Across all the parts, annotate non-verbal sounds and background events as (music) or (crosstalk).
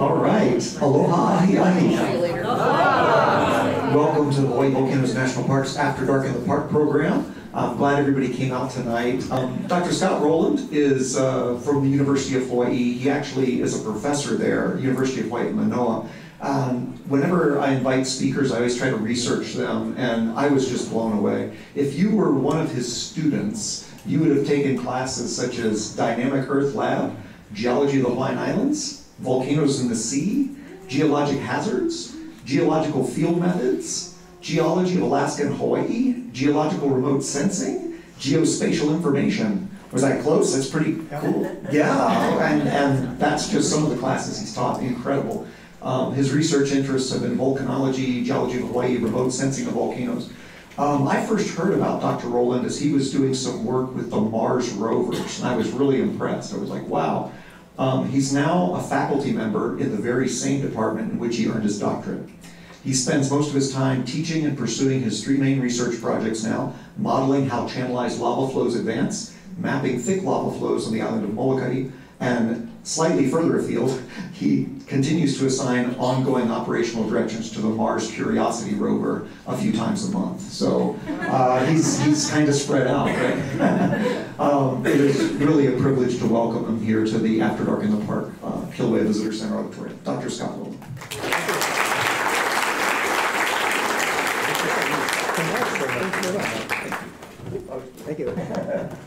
All right. Aloha. Ahiahi. Welcome to the Hawaii Volcanoes National Parks After Dark in the Park program. I'm glad everybody came out tonight. Um, Dr. Scott Rowland is uh, from the University of Hawaii. He actually is a professor there, University of Hawaii Manoa. Um, whenever I invite speakers, I always try to research them, and I was just blown away. If you were one of his students, you would have taken classes such as Dynamic Earth Lab, Geology of the Hawaiian Islands, Volcanoes in the Sea, Geologic Hazards, Geological Field Methods, Geology of Alaska and Hawaii, Geological Remote Sensing, Geospatial Information. Was I close? That's pretty cool. Yeah, and, and that's just some of the classes he's taught. Incredible. Um, his research interests have been volcanology, geology of Hawaii, remote sensing of volcanoes. Um, I first heard about Dr. Rowland as he was doing some work with the Mars rovers, and I was really impressed. I was like, wow. Um, he's now a faculty member in the very same department in which he earned his doctorate. He spends most of his time teaching and pursuing his three main research projects now, modeling how channelized lava flows advance, mapping thick lava flows on the island of Molokai, and slightly further afield, he continues to assign ongoing operational directions to the Mars Curiosity rover a few times a month. So uh, he's, he's kind of spread out, right? (laughs) um, it is really a privilege to welcome him here to the After Dark in the Park uh, Kilauea Visitor Center Auditorium. Dr. Scott Rowland. Thank you.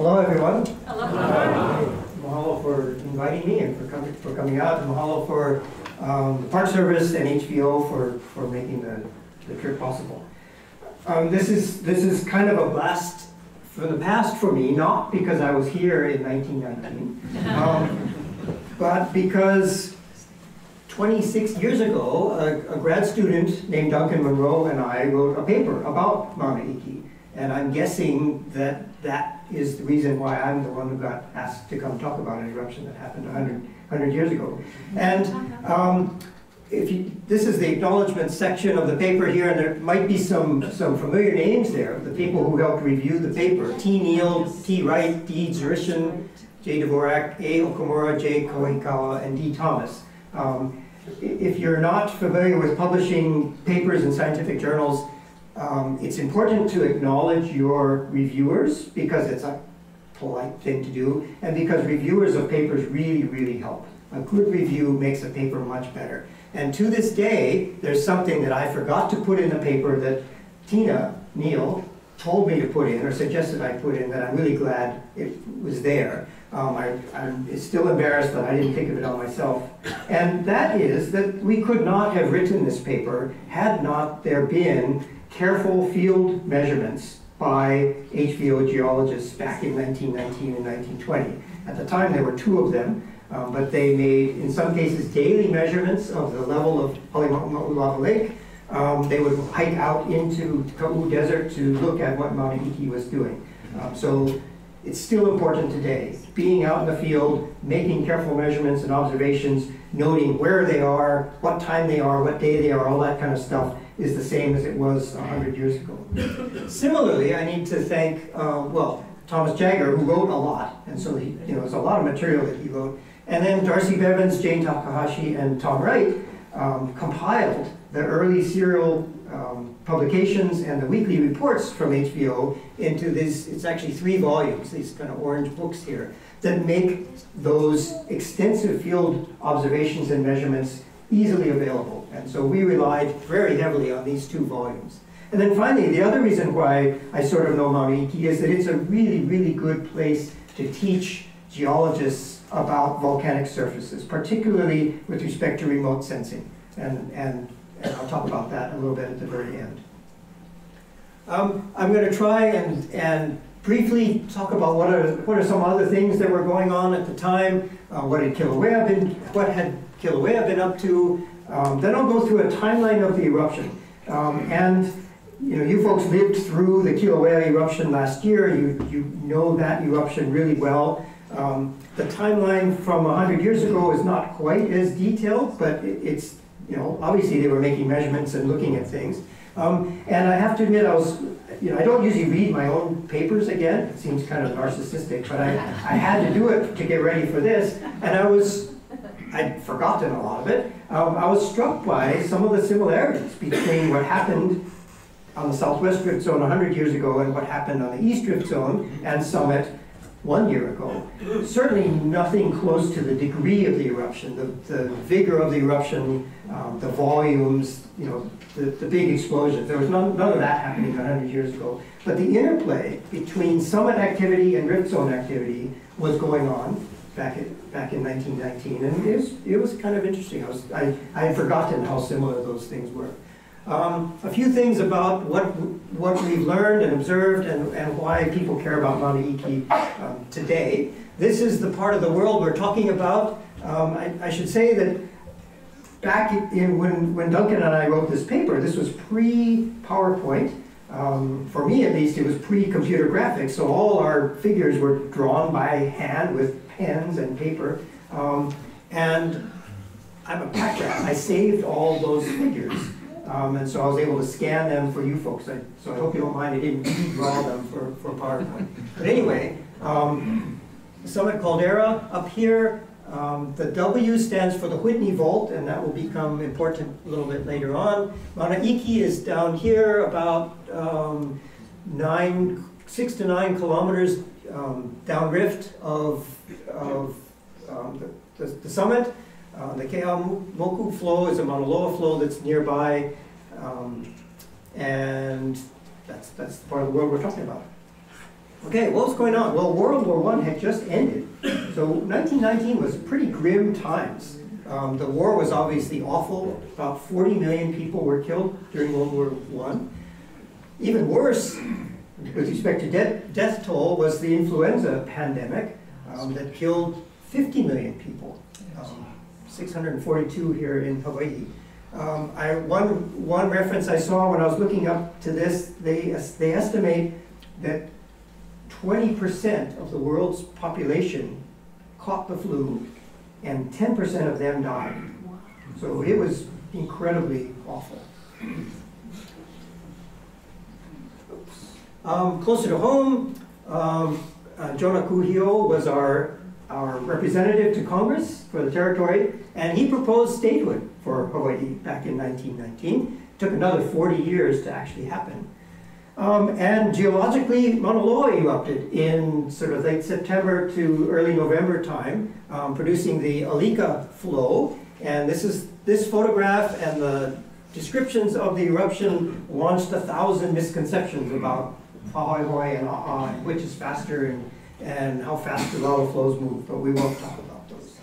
Hello, everyone. Hello. Uh, mahalo for inviting me and for coming, for coming out. And mahalo for um, the Park Service and HVO for, for making the, the trip possible. Um, this is this is kind of a blast from the past for me, not because I was here in 1919, um, but because 26 years ago, a, a, grad student named Duncan Munro and I wrote a paper about Mauna Iki. And I'm guessing that that is the reason why I'm the one who got asked to come talk about an eruption that happened 100, 100 years ago. And um, if you, this is the acknowledgement section of the paper here, and there might be some, some familiar names there, the people who helped review the paper. T. Neal, T. Wright, D. Dzurisin, J. Dvorak, A. Okamura, J. Kauahikaua, and D. Thomas. Um, if you're not familiar with publishing papers in scientific journals, um, it's important to acknowledge your reviewers because it's a polite thing to do, and because reviewers of papers really, really help. A good review makes a paper much better. And to this day, there's something that I forgot to put in the paper that Tina Neal told me to put in, or suggested I put in, that I'm really glad it was there. Um, I, am still embarrassed that I didn't think of it on myself. And that is that we could not have written this paper had not there been careful field measurements by HVO geologists back in 1919 and 1920. At the time, there were two of them, um, but they made, in some cases, daily measurements of the level of Halemaumau Lava Lake. Um, they would hike out into Ka'u Desert to look at what Mauna Iki was doing. Um, so it's still important today. Being out in the field, making careful measurements and observations, noting where they are, what time they are, what day they are, all that kind of stuff is the same as it was 100 years ago. Similarly, I need to thank, uh, well, Thomas Jaggar, who wrote a lot, and so he, you know, it's a lot of material that he wrote. And then Darcy Bevens, Jane Takahashi, and Tom Wright um, compiled the early serial um, publications and the weekly reports from HVO into this, it's actually three volumes, these kind of orange books here, that make those extensive field observations and measurements easily available. And so we relied very heavily on these two volumes. And then finally, the other reason why I sort of know Mauna is that it's a really, really good place to teach geologists about volcanic surfaces, particularly with respect to remote sensing. And, and, and I'll talk about that a little bit at the very end. Um, I'm going to try and, and briefly talk about what are, what are some other things that were going on at the time, uh, what had Kilauea been, what had Kilauea been up to. Um, then I'll go through a timeline of the eruption. Um, and you know, you folks lived through the Kilauea eruption last year. You, you know that eruption really well. Um, the timeline from 100 years ago is not quite as detailed, but it, it's, you know, obviously they were making measurements and looking at things. Um, and I have to admit, I was, you know, I don't usually read my own papers again. It seems kind of narcissistic, but I, I had to do it to get ready for this. And I was I'd forgotten a lot of it. Um, I was struck by some of the similarities between what happened on the Southwest Rift Zone 100 years ago and what happened on the East Rift Zone and Summit one year ago. Certainly nothing close to the degree of the eruption, the, the vigor of the eruption, um, the volumes, you know, the, the big explosions. There was none, none of that happening 100 years ago. But the interplay between summit activity and rift zone activity was going on back in, back in 1919, and it was, it was kind of interesting. I, was, I, I had forgotten how similar those things were. Um, a few things about what, what we've learned and observed and, and why people care about Mauna Iki um, today. This is the part of the world we're talking about. Um, I, I, should say that back in when, when Duncan and I wrote this paper, this was pre-PowerPoint. Um, for me at least, it was pre-computer graphics, so all our figures were drawn by hand with pens and paper. Um, and I'm a pack rat. I saved all those figures. Um, and so I was able to scan them for you folks. I, so I hope you don't mind I didn't draw them for, for PowerPoint. But anyway, um, Summit Caldera up here, um, the W stands for the Whitney Fault, and that will become important a little bit later on. Mauna Iki is down here about um, nine, six to nine kilometers um, downrift of, of um, the, the, the summit. Uh, the flow is a Mauna Loa flow that's nearby, um, and that's, that's the part of the world we're talking about. Okay, what was going on? Well, World War I had just ended. So 1919 was pretty grim times. Um, the war was obviously awful. About 40 million people were killed during World War I. Even worse, with respect to de death toll, was the influenza pandemic um, that killed 50 million people. Um, 642 here in Hawaii. Um, I, one, one reference I saw when I was looking up to this, they, they estimate that 20% of the world's population caught the flu and 10% of them died. So it was incredibly awful. Um, closer to home, um, uh, Jonah Kuhio was our our representative to Congress for the territory, and he proposed statehood for Hawaii back in 1919. It took another 40 years to actually happen. Um, and geologically, Mauna Loa erupted in sort of late September to early November time, um, producing the Alika flow. And this is this photograph and the descriptions of the eruption launched a thousand misconceptions about Pahoehoe and A'a, which is faster and and how fast the lava flows move, but we won't talk about those.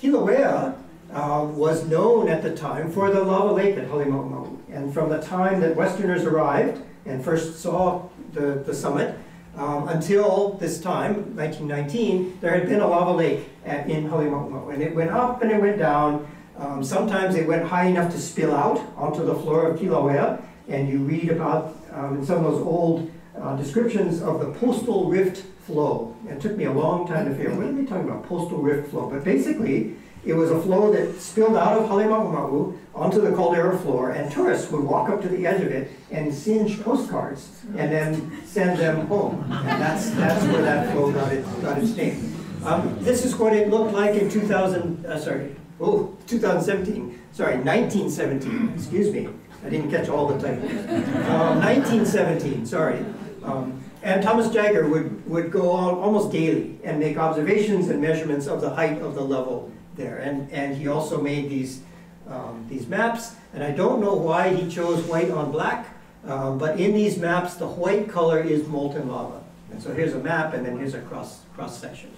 Kilauea uh, was known at the time for the lava lake at Halemaumau. And from the time that Westerners arrived and first saw the, the summit, um, until this time, 1919, there had been a lava lake at, in Halemaumau. And it went up and it went down. Um, sometimes it went high enough to spill out onto the floor of Kilauea. And you read about um, in some of those old uh, descriptions of the postal rift flow. It took me a long time to figure out, what are they talking about, postal rift flow? But basically, it was a flow that spilled out of Halemaumau onto the caldera floor, and tourists would walk up to the edge of it and singe postcards, and then send them home. And that's, that's where that flow got, it, got its name. Um, this is what it looked like in 2000, uh, sorry, oh, 2017, sorry, 1917, excuse me. I didn't catch all the titles. Um, 1917, sorry. Um, and Thomas Jaggar would, would go on almost daily and make observations and measurements of the height of the level there. And, and he also made these, um, these maps. And I don't know why he chose white on black, um, but in these maps, the white color is molten lava. And so here's a map, and then here's a cross, cross section.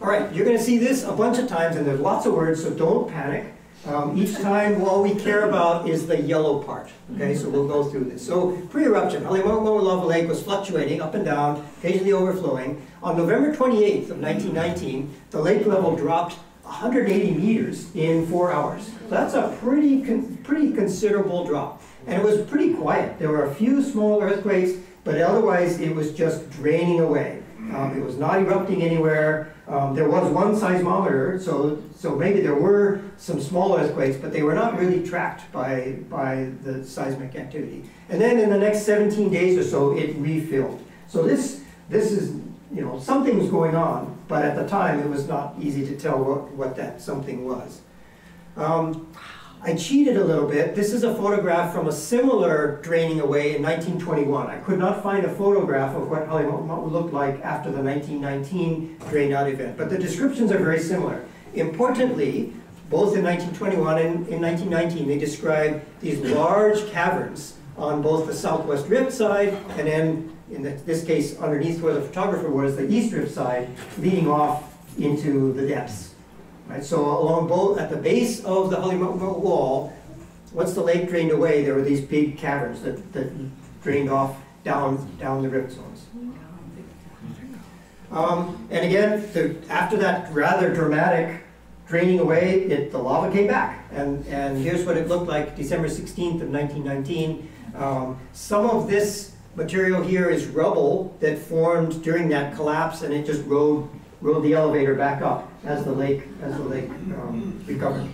All right, you're going to see this a bunch of times, and there's lots of words, so don't panic. Um, each time, all we care about is the yellow part. Okay, so we'll go through this. So pre-eruption, Halemaumau Lava Lake was fluctuating up and down, occasionally overflowing. On November 28th of 1919, the lake level dropped 180 meters in four hours. That's a pretty, con pretty considerable drop. And it was pretty quiet. There were a few small earthquakes, but otherwise it was just draining away. Um, it was not erupting anywhere. Um, there was one seismometer, so, so maybe there were some small earthquakes, but they were not really tracked by, by the seismic activity. And then in the next 17 days or so, it refilled. So this, this is you know, something was going on, but at the time, it was not easy to tell what, what that something was. Um, I cheated a little bit. This is a photograph from a similar draining away in 1921. I could not find a photograph of what Halemaumau looked like after the 1919 drain out event, but the descriptions are very similar. Importantly, both in 1921 and in 1919, they describe these large caverns on both the southwest rift side and then, in this case, underneath where the photographer was, the east rift side, leading off into the depths. Right, so along both, at the base of the Halemaumau wall, once the lake drained away, there were these big caverns that, that drained off down, down the rift zones. Um, and again, the, after that rather dramatic draining away, it, the lava came back. And, and here's what it looked like December 16th of 1919. Um, some of this material here is rubble that formed during that collapse and it just rode rode the elevator back up as the lake as the lake um, recovered.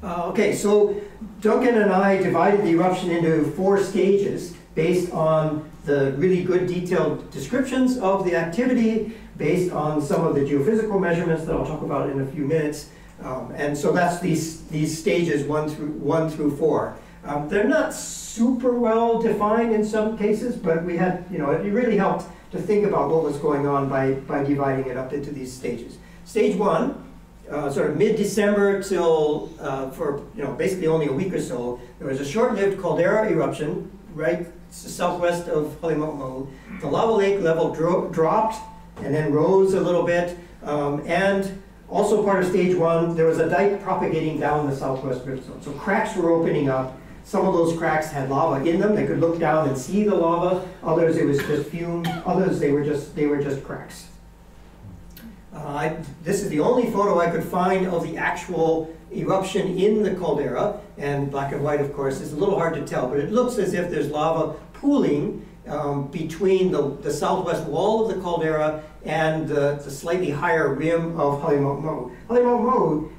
Uh, okay, so Duncan and I divided the eruption into four stages based on the really good detailed descriptions of the activity, based on some of the geophysical measurements that I'll talk about in a few minutes. Um, and so that's these, these stages one through, one through four. Um, they're not super well defined in some cases, but we had, you know, it really helped to think about what was going on by, by dividing it up into these stages. Stage one, uh, sort of mid-December till, uh, for you know, basically only a week or so, there was a short-lived caldera eruption right southwest of Halemaumau. The lava lake level dro dropped and then rose a little bit. Um, and also part of stage one, there was a dike propagating down the southwest rift zone. So cracks were opening up some of those cracks had lava in them. They could look down and see the lava. Others, it was just fume. Others, they were just, they were just cracks. Uh, I, this is the only photo I could find of the actual eruption in the caldera, and black and white, of course, is a little hard to tell, but it looks as if there's lava pooling um, between the, the southwest wall of the caldera and the, the slightly higher rim of Halemaumau. Halemaumau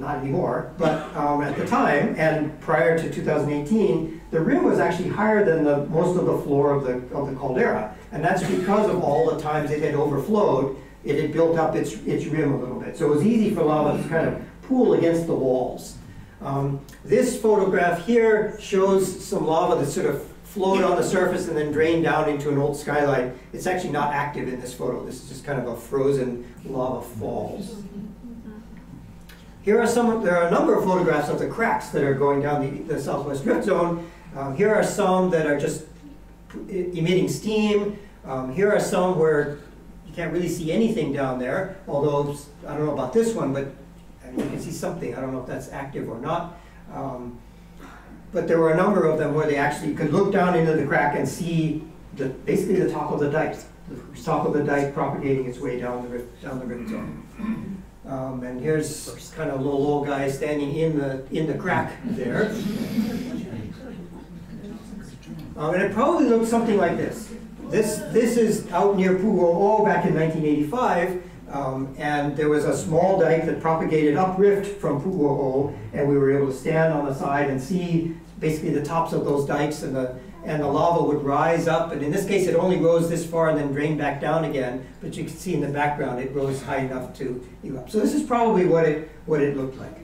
not anymore, but um, at the time and prior to 2018, the rim was actually higher than the, most of the floor of the, of the caldera. And that's because of all the times it had overflowed, it had built up its, its rim a little bit. So it was easy for lava to kind of pool against the walls. Um, this photograph here shows some lava that sort of flowed on the surface and then drained down into an old skylight. It's actually not active in this photo. This is just kind of a frozen lava falls. Here are some, there are a number of photographs of the cracks that are going down the, the southwest rift zone. Um, here are some that are just emitting steam. Um, here are some where you can't really see anything down there, although I don't know about this one, but you can see something. I don't know if that's active or not. Um, but there were a number of them where they actually could look down into the crack and see the, basically the top of the dike, the top of the dike propagating its way down the rift, down the rift zone. Um, and here's kind of a little old guy standing in the in the crack there. Um, and it probably looks something like this. This this is out near Pu'uo'o back in 1985. Um, and there was a small dike that propagated uprift from Pu'uo'o, and we were able to stand on the side and see basically the tops of those dikes and the and the lava would rise up, and in this case it only rose this far and then drained back down again, but you can see in the background it rose high enough to erupt. So this is probably what it, what it looked like.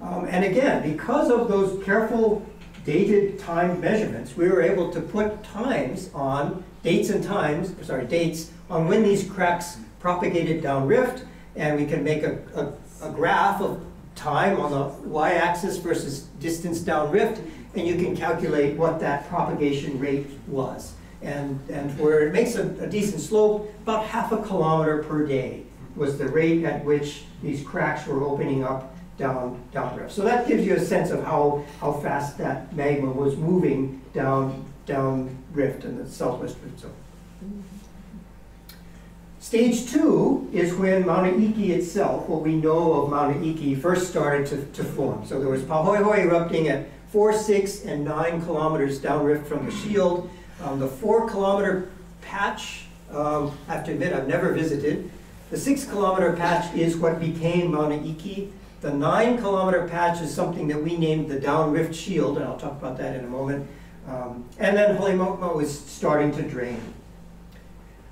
Um, and again, because of those careful dated time measurements, we were able to put times on, dates and times, sorry, dates, on when these cracks propagated down rift, and we can make a, a, a graph of time on the y-axis versus distance down rift, and you can calculate what that propagation rate was. And, and where it makes a, a decent slope, about half a kilometer per day was the rate at which these cracks were opening up down downrift. So that gives you a sense of how, how fast that magma was moving down down rift in the southwest rift zone. Stage two is when Mauna Iki itself, what we know of Mauna Iki, first started to, to form. So there was Pahoehoe erupting at four, six, and nine kilometers downrift from the shield. Um, the four kilometer patch, um, I have to admit I've never visited. The six kilometer patch is what became Mauna Iki. The nine kilometer patch is something that we named the downrift shield, and I'll talk about that in a moment. Um, and then Halemaumau is starting to drain.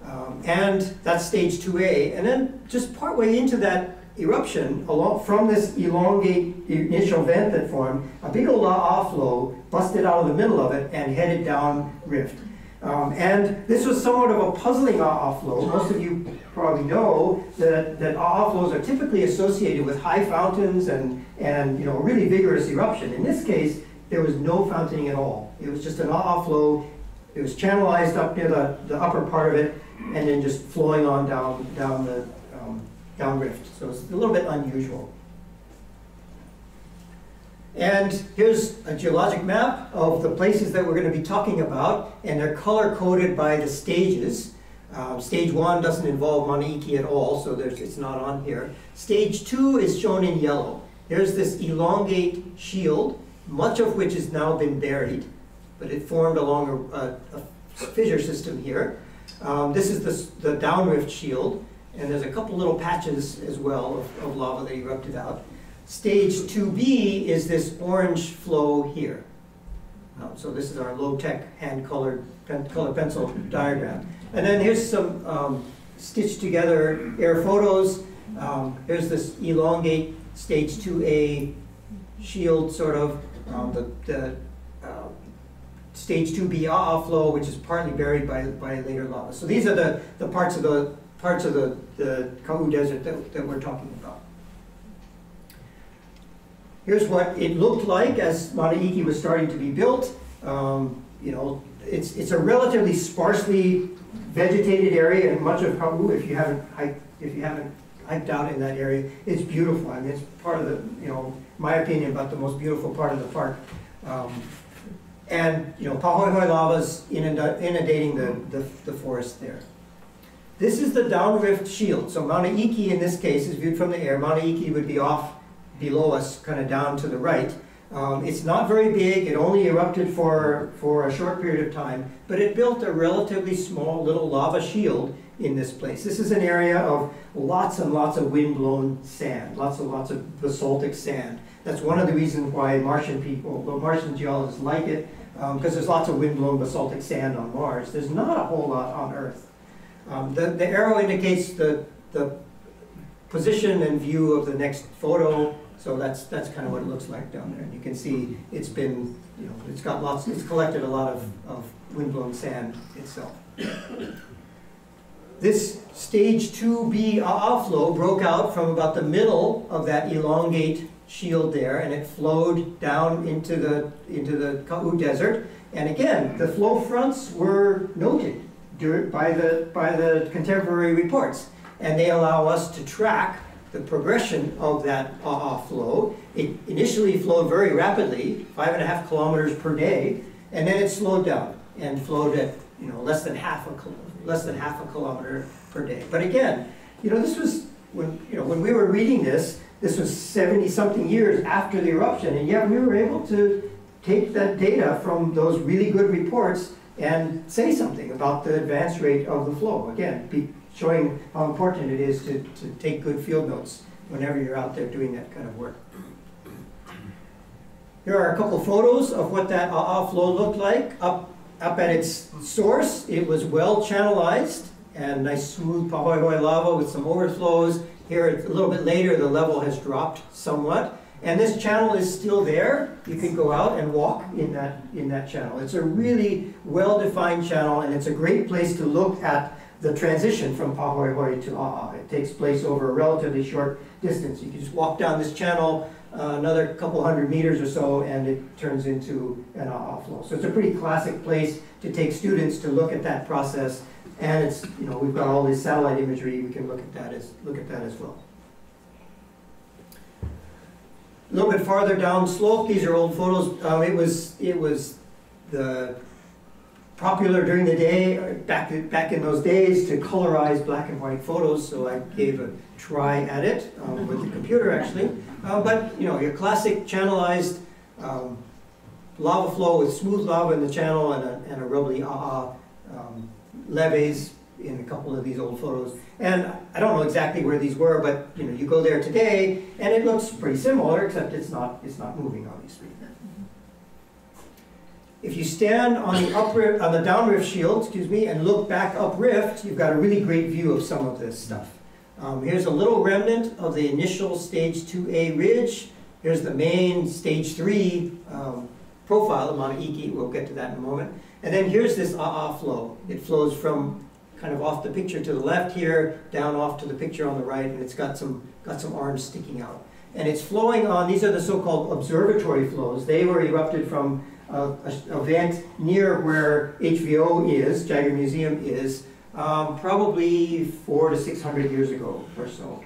Um, and that's stage 2A. And then just partway into that eruption, along from this elongate initial vent that formed, a big old lava flow busted out of the middle of it and headed down rift. Um, and this was somewhat of a puzzling ah flow. Most of you probably know that, that ah flows are typically associated with high fountains and, and you know, really vigorous eruption. In this case, there was no fountaining at all. It was just an ah flow. It was channelized up near the, the upper part of it and then just flowing on down, down the um, down rift. So it's a little bit unusual. And here's a geologic map of the places that we're going to be talking about, and they're color-coded by the stages. Um, stage one doesn't involve Mauna Iki at all, so it's not on here. Stage two is shown in yellow. There's this elongate shield, much of which has now been buried, but it formed along a, a, a fissure system here. Um, this is the, the downrift shield, and there's a couple little patches as well of, of lava that erupted out. Stage 2B is this orange flow here. Um, so this is our low-tech hand-colored pen, pencil diagram. And then here's some um, stitched together air photos. Um, here's this elongate stage 2A shield sort of, um, the, the uh, stage 2B AA flow, which is partly buried by, by later lava. So these are the, the parts of the parts of the, the Ka'u Desert that, that we're talking about. Here's what it looked like as Mauna Iki was starting to be built. Um, you know, it's, it's a relatively sparsely vegetated area, and much of Ka'u, if you haven't hiked, if you haven't hiked out in that area, it's beautiful. I mean, it's part of the, you know, my opinion about the most beautiful part of the park. Um, and, you know, Pahoehoe lava's inundating the, the, the forest there. This is the downrift shield. So Mauna Iki in this case is viewed from the air. Mauna Iki would be off below us, kind of down to the right. Um, it's not very big. It only erupted for, for a short period of time, but it built a relatively small little lava shield in this place. This is an area of lots and lots of wind-blown sand, lots and lots of basaltic sand. That's one of the reasons why Martian people, well, Martian geologists like it, because um, there's lots of wind-blown basaltic sand on Mars. There's not a whole lot on Earth. Um, the, the arrow indicates the, the position and view of the next photo. So that's that's kind of what it looks like down there. And you can see it's been, you know, it's got lots, it's collected a lot of, of windblown sand itself. This stage 2B flow broke out from about the middle of that elongate shield there, and it flowed down into the into the Ka'u Desert. And again, the flow fronts were noted by the, by the contemporary reports. And they allow us to track the progression of that flow. It initially flowed very rapidly, five and a half kilometers per day, and then it slowed down and flowed at you know less than half a less than half a kilometer per day. But again, you know this was when you know when we were reading this, this was 70 something years after the eruption, and yet we were able to take that data from those really good reports and say something about the advance rate of the flow. Again, be showing how important it is to, to take good field notes whenever you're out there doing that kind of work. Here are a couple photos of what that AA flow looked like. Up, up at its source, it was well channelized and nice smooth pahoehoe lava with some overflows. Here, a little bit later, the level has dropped somewhat. And this channel is still there. You can go out and walk in that, in that channel. It's a really well-defined channel, and it's a great place to look at the transition from Pahoehoe to A'a. It takes place over a relatively short distance. You can just walk down this channel uh, another couple hundred meters or so, and it turns into an A'a flow. So it's a pretty classic place to take students to look at that process. And it's, you know, we've got all this satellite imagery. We can look at that as, look at that as well. A little bit farther down slope, these are old photos. Um, it was it was the popular during the day, uh, back back in those days, to colorize black and white photos. So I gave a try at it um, with the computer actually. Uh, but you know, your classic channelized um, lava flow with smooth lava in the channel and a, and a rubbly ah um, levees in a couple of these old photos. And I don't know exactly where these were, but you know, you go there today, and it looks pretty similar, except it's not it's not moving, obviously. If you stand on the uprift, on the downrift shield, excuse me, and look back uprift, you've got a really great view of some of this stuff. Um, here's a little remnant of the initial stage 2A ridge. Here's the main stage 3 um, profile of Mauna Iki. We'll get to that in a moment. And then here's this A'a flow. It flows from kind of off the picture to the left here, down off to the picture on the right, and it's got some, got some arms sticking out. And it's flowing on, these are the so-called observatory flows. They were erupted from a, a vent near where HVO is, Jaggar Museum is, um, probably four to 600 years ago or so.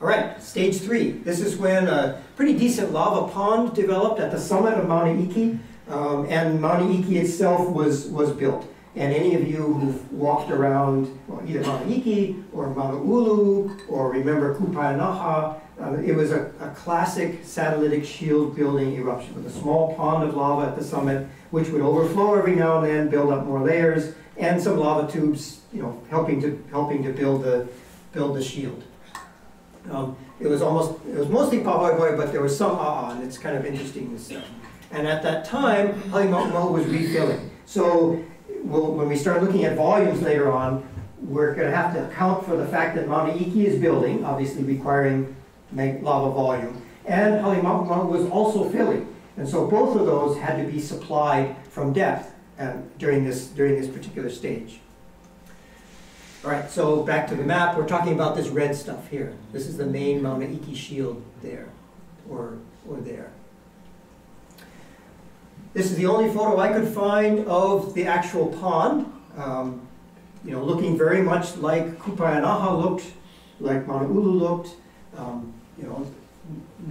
All right, stage three. This is when a pretty decent lava pond developed at the summit of Mauna Iki, um, and Mauna Iki itself was, was built. And any of you who've walked around well, either Mauna or Mauna Ulu or remember Kupaianaha, uh, it was a, a, classic satellitic shield building eruption with a small pond of lava at the summit, which would overflow every now and then, build up more layers, and some lava tubes, you know, helping to helping to build the build the shield. Um, it was almost, it was mostly Pahoehoe, but there was some A'a, and it's kind of interesting this. And at that time, Halemaumau was refilling. So we'll, when we start looking at volumes later on, we're going to have to account for the fact that Mauna Iki is building, obviously requiring lava volume, and Halemaumau was also filling. And so both of those had to be supplied from depth um, during, this, during this particular stage. All right, so back to the map. We're talking about this red stuff here. This is the main Mauna Iki shield there, or, or there. This is the only photo I could find of the actual pond. Um, you know, looking very much like Kupaianaha looked, like Mauna Ulu looked. Um, you know,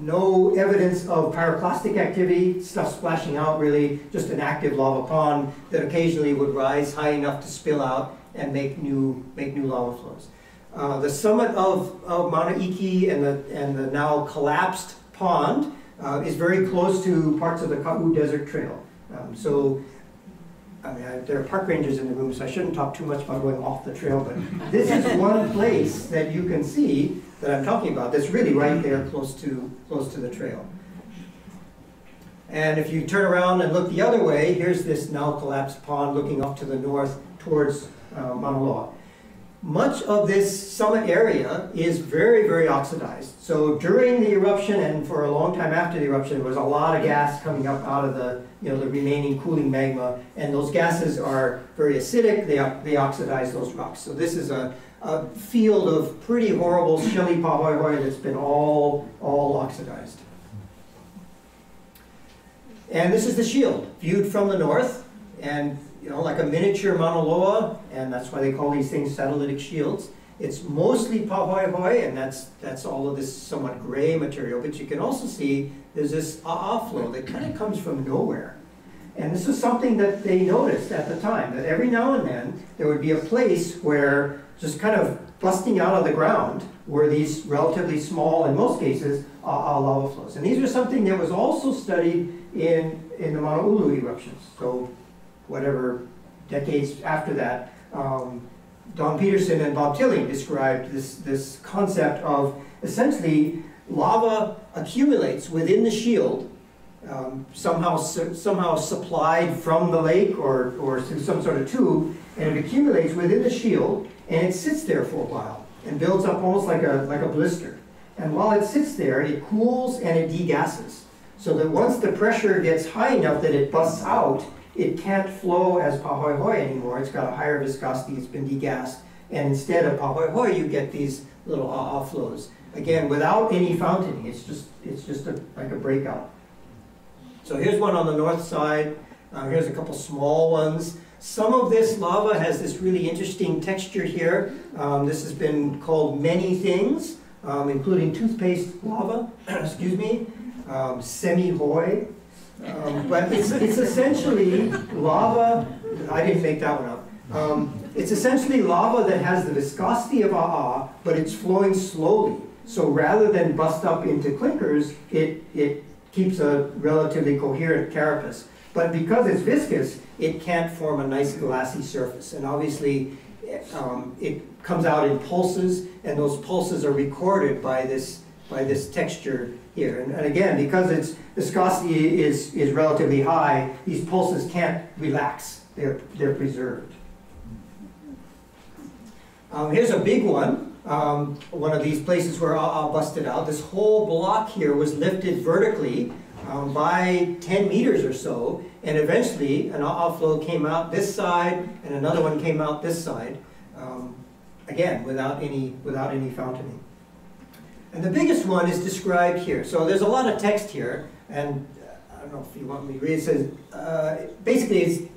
no evidence of pyroclastic activity, stuff splashing out really, just an active lava pond that occasionally would rise high enough to spill out and make new, make new lava flows. Uh, the summit of, of Mauna Iki and the, and the now collapsed pond uh, is very close to parts of the Ka'u Desert Trail. Um, so, I mean, I, there are park rangers in the room, so I shouldn't talk too much about going off the trail, but (laughs) this is one place that you can see that I'm talking about that's really right there close to, close to the trail. And if you turn around and look the other way, here's this now collapsed pond looking off to the north towards uh, Mauna Loa. Much of this summit area is very, very oxidized. So during the eruption and for a long time after the eruption, there was a lot of gas coming up out of the, you know, the remaining cooling magma, and those gases are very acidic. They, they oxidize those rocks. So this is a, a field of pretty horrible shelly pahoehoe that's been all, all oxidized. And this is the shield, viewed from the north. And you know, like a miniature Mauna Loa, and that's why they call these things satellitic shields. It's mostly pahoehoe, and that's, that's all of this somewhat gray material, but you can also see there's this a'a flow that kind of comes from nowhere. And this is something that they noticed at the time, that every now and then there would be a place where just kind of busting out of the ground were these relatively small, in most cases, a'a lava flows. And these were something that was also studied in, in the Mauna Ulu eruptions. So whatever decades after that, um, Don Peterson and Bob Tilling described this, this concept of essentially lava accumulates within the shield, um, somehow, su somehow supplied from the lake or, or through some sort of tube, and it accumulates within the shield, and it sits there for a while and builds up almost like a, like a blister. And while it sits there, it cools and it degasses. So that once the pressure gets high enough that it busts out, it can't flow as pahoehoe anymore. It's got a higher viscosity, it's been degassed. And instead of pahoehoe, you get these little a'a flows. Again, without any fountaining, it's just, it's just a, like a breakout. So here's one on the north side. Uh, here's a couple small ones. Some of this lava has this really interesting texture here. Um, this has been called many things, um, including toothpaste lava, (clears throat) excuse me, um, semi-hoi, um, but it's, it's essentially lava, I didn't make that one up. Um, it's essentially lava that has the viscosity of A'a, but it's flowing slowly. So rather than bust up into clinkers, it, it keeps a relatively coherent carapace. But because it's viscous, it can't form a nice glassy surface. And obviously, um, it comes out in pulses, and those pulses are recorded by this by this texture here. And, and again, because its viscosity is, is relatively high, these pulses can't relax. They're, they're preserved. Um, here's a big one, um, one of these places where AA busted out. This whole block here was lifted vertically um, by 10 meters or so, and eventually an AA flow came out this side and another one came out this side, um, again, without any, without any fountaining. And the biggest one is described here. So there's a lot of text here, and uh, I don't know if you want me to read it. It says, uh, basically, it's,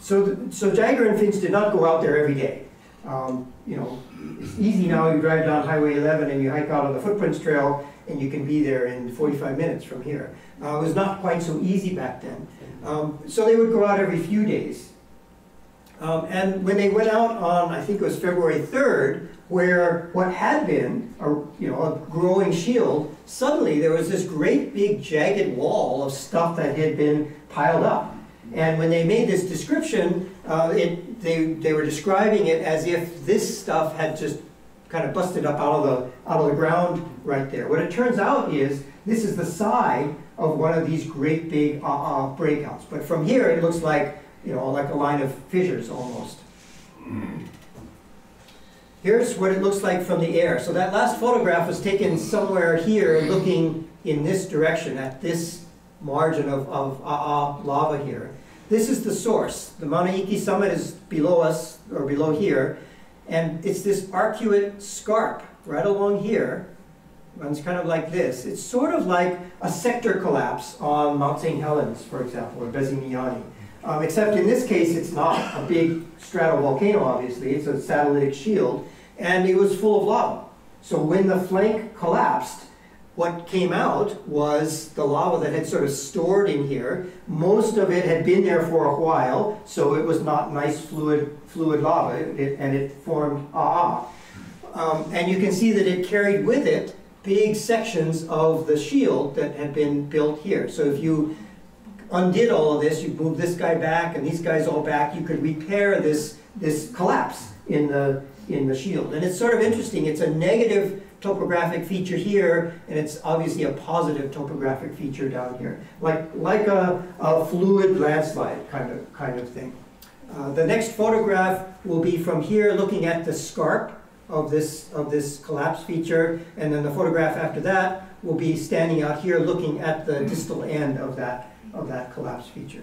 so, the, so Jaggar and Finch did not go out there every day. Um, you know, it's easy now, you drive down Highway 11 and you hike out on the Footprints Trail, and you can be there in 45 minutes from here. Uh, it was not quite so easy back then. Um, so they would go out every few days. Um, and when they went out on, I think it was February 3rd, where what had been a, you know, a growing shield, suddenly there was this great big jagged wall of stuff that had been piled up. And when they made this description, uh, it, they, they were describing it as if this stuff had just kind of busted up out of the, out of the ground right there. What it turns out is this is the side of one of these great big uh, uh, breakouts. But from here it looks like, you know, like a line of fissures almost. Here's what it looks like from the air. So that last photograph was taken somewhere here looking in this direction at this margin of, of uh, uh, lava here. This is the source. The Mauna Iki summit is below us, or below here, and it's this arcuate scarp right along here. Runs kind of like this. It's sort of like a sector collapse on Mount St. Helens, for example, or Bezymianny. Um, except in this case, it's not a big stratovolcano, obviously. It's a satellitic shield and it was full of lava. So when the flank collapsed, what came out was the lava that had sort of stored in here. Most of it had been there for a while, so it was not nice fluid, fluid lava, it, and it formed ah. Um, and you can see that it carried with it big sections of the shield that had been built here. So if you undid all of this, you move this guy back and these guys all back, you could repair this, this collapse in the, in the shield. And it's sort of interesting. It's a negative topographic feature here, and it's obviously a positive topographic feature down here, like, like a, a fluid landslide kind of, kind of thing. Uh, the next photograph will be from here looking at the scarp of this, of this collapse feature, and then the photograph after that will be standing out here looking at the distal end of that, of that collapse feature.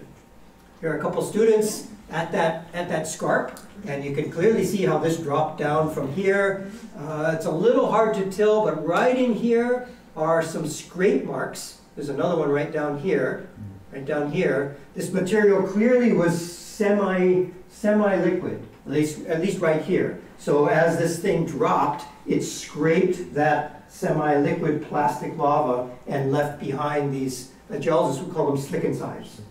Here are a couple students at that, at that scarp, and you can clearly see how this dropped down from here. Uh, it's a little hard to tell, but right in here are some scrape marks. There's another one right down here, right down here. This material clearly was semi, semi-liquid, at least, at least right here. So as this thing dropped, it scraped that semi-liquid plastic lava and left behind these, the geologists would call them slickensides.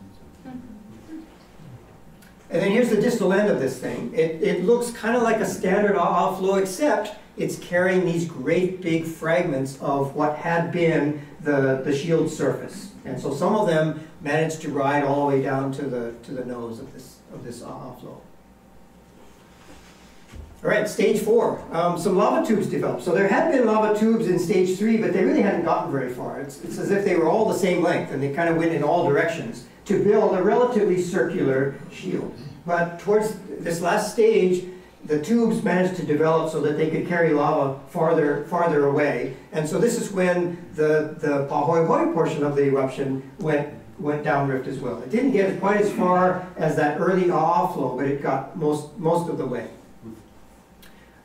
And then here's the distal end of this thing. It, it looks kind of like a standard flow, except it's carrying these great big fragments of what had been the, the shield surface. And so some of them managed to ride all the way down to the, to the nose of this, of this flow. All right, stage four, um, some lava tubes developed. So there had been lava tubes in stage three, but they really hadn't gotten very far. It's, it's as if they were all the same length and they kind of went in all directions to build a relatively circular shield. But towards this last stage, the tubes managed to develop so that they could carry lava farther, farther away. And so this is when the, the Pahoehoe portion of the eruption went, went downrift as well. It didn't get quite as far as that early A'a flow, but it got most, most of the way.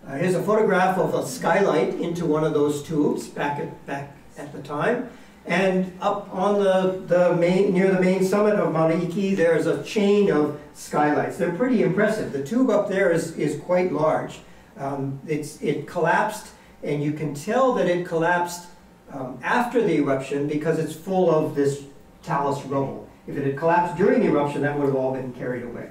Uh, here's a photograph of a skylight into one of those tubes back at, back at the time. And up on the, the main, near the main summit of Mauna Iki, there's a chain of skylights. They're pretty impressive. The tube up there is, is quite large. Um, it's, it collapsed, and you can tell that it collapsed um, after the eruption because it's full of this talus rubble. If it had collapsed during the eruption, that would have all been carried away.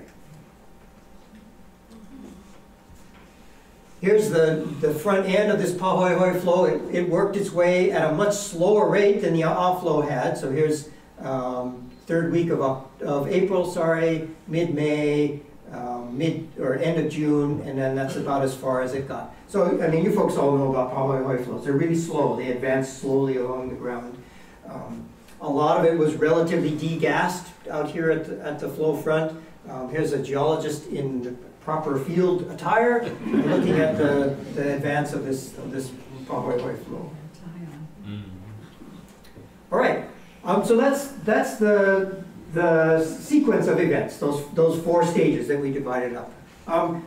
Here's the, the front end of this Pahoehoe flow. It, it, worked its way at a much slower rate than the A'a flow had. So here's um, third week of, of April, sorry, mid-May, um, mid or end of June, and then that's about as far as it got. So, I mean, you folks all know about Pahoehoe flows. They're really slow. They advance slowly along the ground. Um, a lot of it was relatively degassed out here at the, at the flow front. Um, here's a geologist in proper field attire looking at the, the advance of this of this Pahoehoe flow. All right. Um, so that's that's the the sequence of events. Those those four stages that we divided up. Um,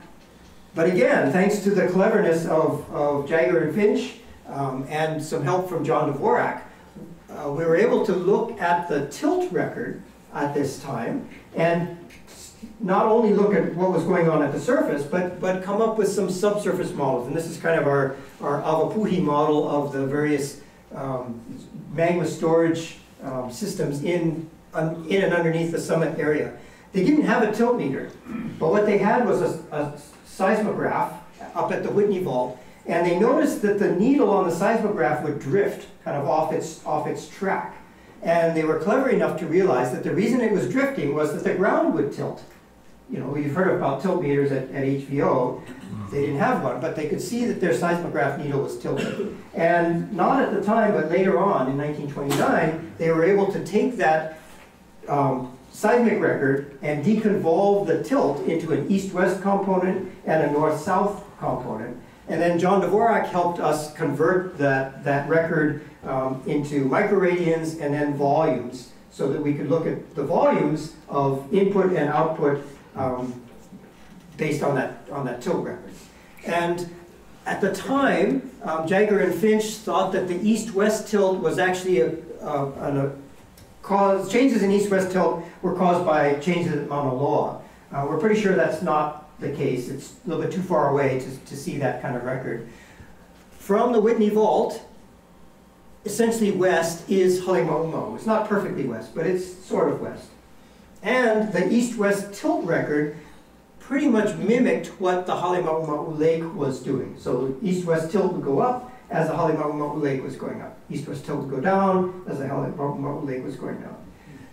but again, thanks to the cleverness of, of Jaggar and Finch um, and some help from John Dvorak, uh, we were able to look at the tilt record at this time and not only look at what was going on at the surface, but, but come up with some subsurface models. And this is kind of our, our Avapuhi model of the various um, magma storage um, systems in, um, in and underneath the summit area. They didn't have a tilt meter, but what they had was a, a seismograph up at the Whitney Vault, and they noticed that the needle on the seismograph would drift kind of off its, off its track. And they were clever enough to realize that the reason it was drifting was that the ground would tilt. You know, you've heard about tilt meters at, at HVO. They didn't have one, but they could see that their seismograph needle was tilted. And not at the time, but later on in 1929, they were able to take that um, seismic record and deconvolve the tilt into an east-west component and a north-south component. And then John Dvorak helped us convert that, that record um, into microradians and then volumes so that we could look at the volumes of input and output um, based on that, on that tilt record. And at the time, um, Jaggar and Finch thought that the east-west tilt was actually a, a, a cause, changes in east-west tilt were caused by changes at Mauna Loa. Uh, we're pretty sure that's not the case. It's a little bit too far away to, to see that kind of record. From the Whitney Vault, essentially west is Halemaumau. It's not perfectly west, but it's sort of west. And the east-west tilt record pretty much mimicked what the Halemaumau Lake was doing. So east-west tilt would go up as the Halemaumau Lake was going up. East-west tilt would go down as the Halemaumau Lake was going down.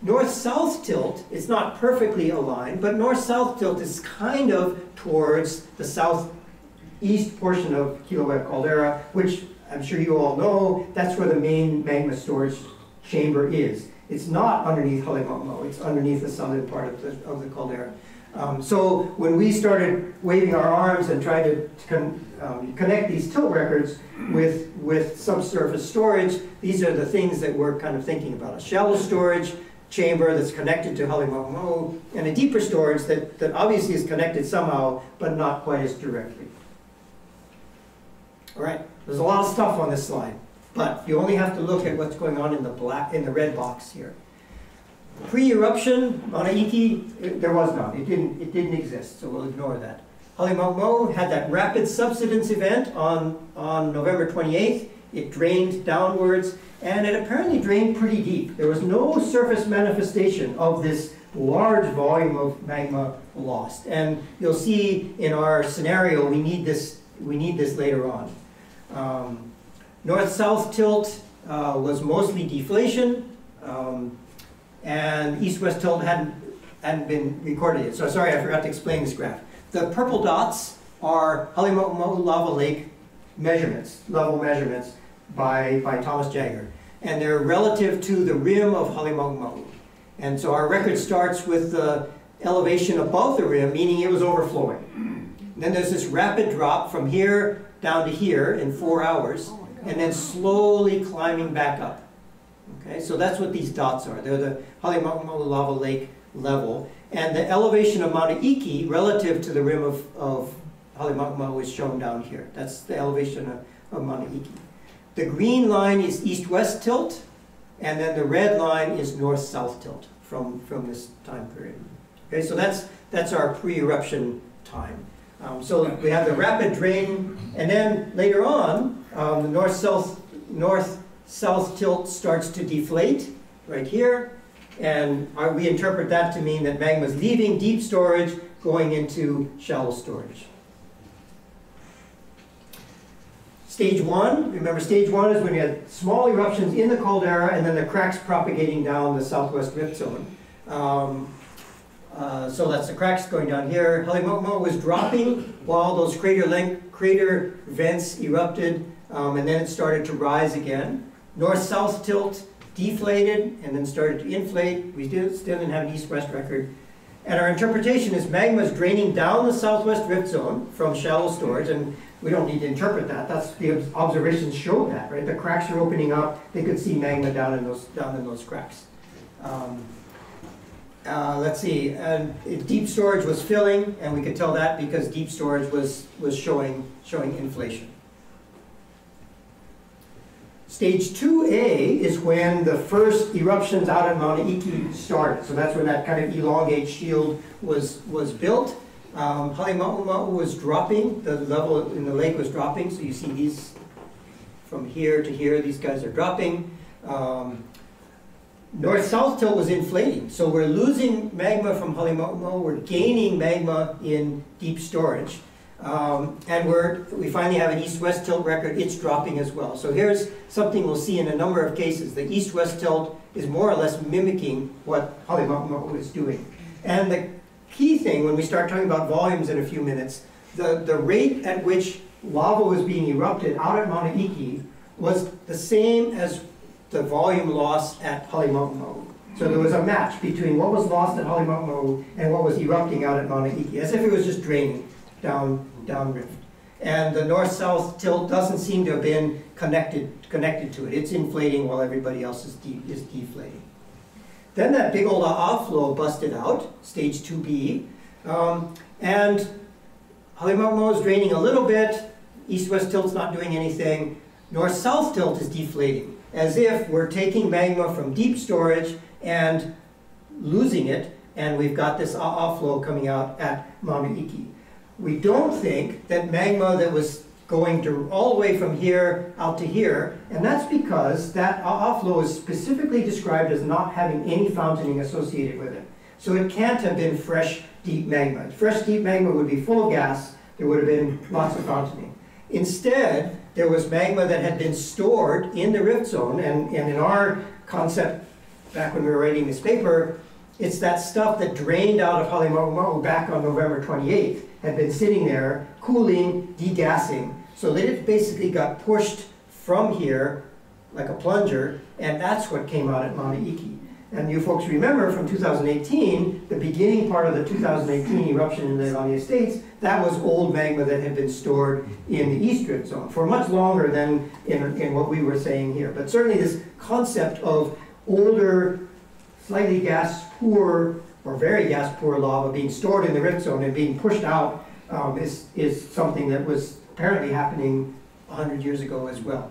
North-south tilt is not perfectly aligned, but north-south tilt is kind of towards the southeast portion of Kilauea caldera, which I'm sure you all know, that's where the main magma storage chamber is. It's not underneath Halemaumau, it's underneath the southern part of the, of the caldera. Um, so when we started waving our arms and trying to con um, connect these tilt records with, with subsurface storage, these are the things that we're kind of thinking about. A shallow storage, chamber that's connected to Halemaumau, and a deeper storage that, that obviously is connected somehow, but not quite as directly. All right, there's a lot of stuff on this slide, but you only have to look at what's going on in the black, in the red box here. Pre-eruption, Mauna Iki, there was none. It didn't, it didn't exist, so we'll ignore that. Halemaumau had that rapid subsidence event on, on November 28th. It drained downwards and it apparently drained pretty deep. There was no surface manifestation of this large volume of magma lost. And you'll see in our scenario, we need this, we need this later on. Um, North-south tilt uh, was mostly deflation, um, and east-west tilt hadn't, hadn't been recorded yet. So sorry, I forgot to explain this graph. The purple dots are Halemaumau Lava Lake measurements, level measurements by, by Thomas Jaggar. And they're relative to the rim of Halemaumau. And so our record starts with the elevation above the rim, meaning it was overflowing. And then there's this rapid drop from here down to here in four hours, and then slowly climbing back up. Okay, so that's what these dots are. They're the Halemaumau lava lake level. And the elevation of Mauna Iki relative to the rim of, of Halemaumau is shown down here. That's the elevation of, of Iki. The green line is east-west tilt, and then the red line is north-south tilt from, from this time period. Okay, so that's, that's our pre-eruption time. Um, so we have the rapid drain, and then later on, um, the north-south north-south tilt starts to deflate right here, and our, we interpret that to mean that magma is leaving deep storage, going into shallow storage. Stage one, remember stage one is when you had small eruptions in the caldera and then the cracks propagating down the southwest rift zone. Um, Uh, so that's the cracks going down here. Halemaumau was dropping while those crater crater vents erupted, um, and then it started to rise again. North-south tilt deflated and then started to inflate. We still, didn't have an east-west record. And our interpretation is magma is draining down the southwest rift zone from shallow storage, and we don't need to interpret that. That's the observations show that, right? The cracks are opening up. They could see magma down in those down in those cracks. Um, uh, let's see, and deep storage was filling, and we could tell that because deep storage was was showing showing inflation. Stage 2A is when the first eruptions out at Mauna Iki started. So that's when that kind of elongate shield was, was built. Um, Halemaumau was dropping, the level in the lake was dropping, so you see these from here to here, these guys are dropping. Um, North-south tilt was inflating, so we're losing magma from Halemaumau, we're gaining magma in deep storage. Um, and we're, we finally have an east-west tilt record, it's dropping as well. So here's something we'll see in a number of cases. The east-west tilt is more or less mimicking what Halemaumau is doing. And the key thing when we start talking about volumes in a few minutes, the, the rate at which lava was being erupted out at Mauna Iki was the same as the volume loss at Halemaumau. So there was a match between what was lost at Halemaumau and what was erupting out at Mauna Iki, as if it was just draining down downrift. And the north-south tilt doesn't seem to have been connected, connected to it. It's inflating while everybody else is, de is deflating. Then that big old outflow busted out, stage 2B, um, and Halemaumau is draining a little bit, east-west tilt's not doing anything, north-south tilt is deflating, as if we're taking magma from deep storage and losing it, and we've got this outflow coming out at Mauna Iki. We don't think that magma that was going to all the way from here out to here, and that's because that outflow is specifically described as not having any fountaining associated with it. So it can't have been fresh, deep magma. Fresh, deep magma would be full of gas. There would have been lots of fountaining. Instead, there was magma that had been stored in the rift zone, and, and in our concept, back when we were writing this paper, it's that stuff that drained out of Halemaumau back on November 28th had been sitting there, cooling, degassing. So that it basically got pushed from here like a plunger, and that's what came out at Mauna Iki. And you folks remember from 2018, the beginning part of the 2018 eruption in the Leilani Estates, that was old magma that had been stored in the East Rift Zone for much longer than in, in what we were saying here. But certainly this concept of older, slightly gas poor or very gas poor lava being stored in the rift zone and being pushed out um, is, is something that was apparently happening 100 years ago as well.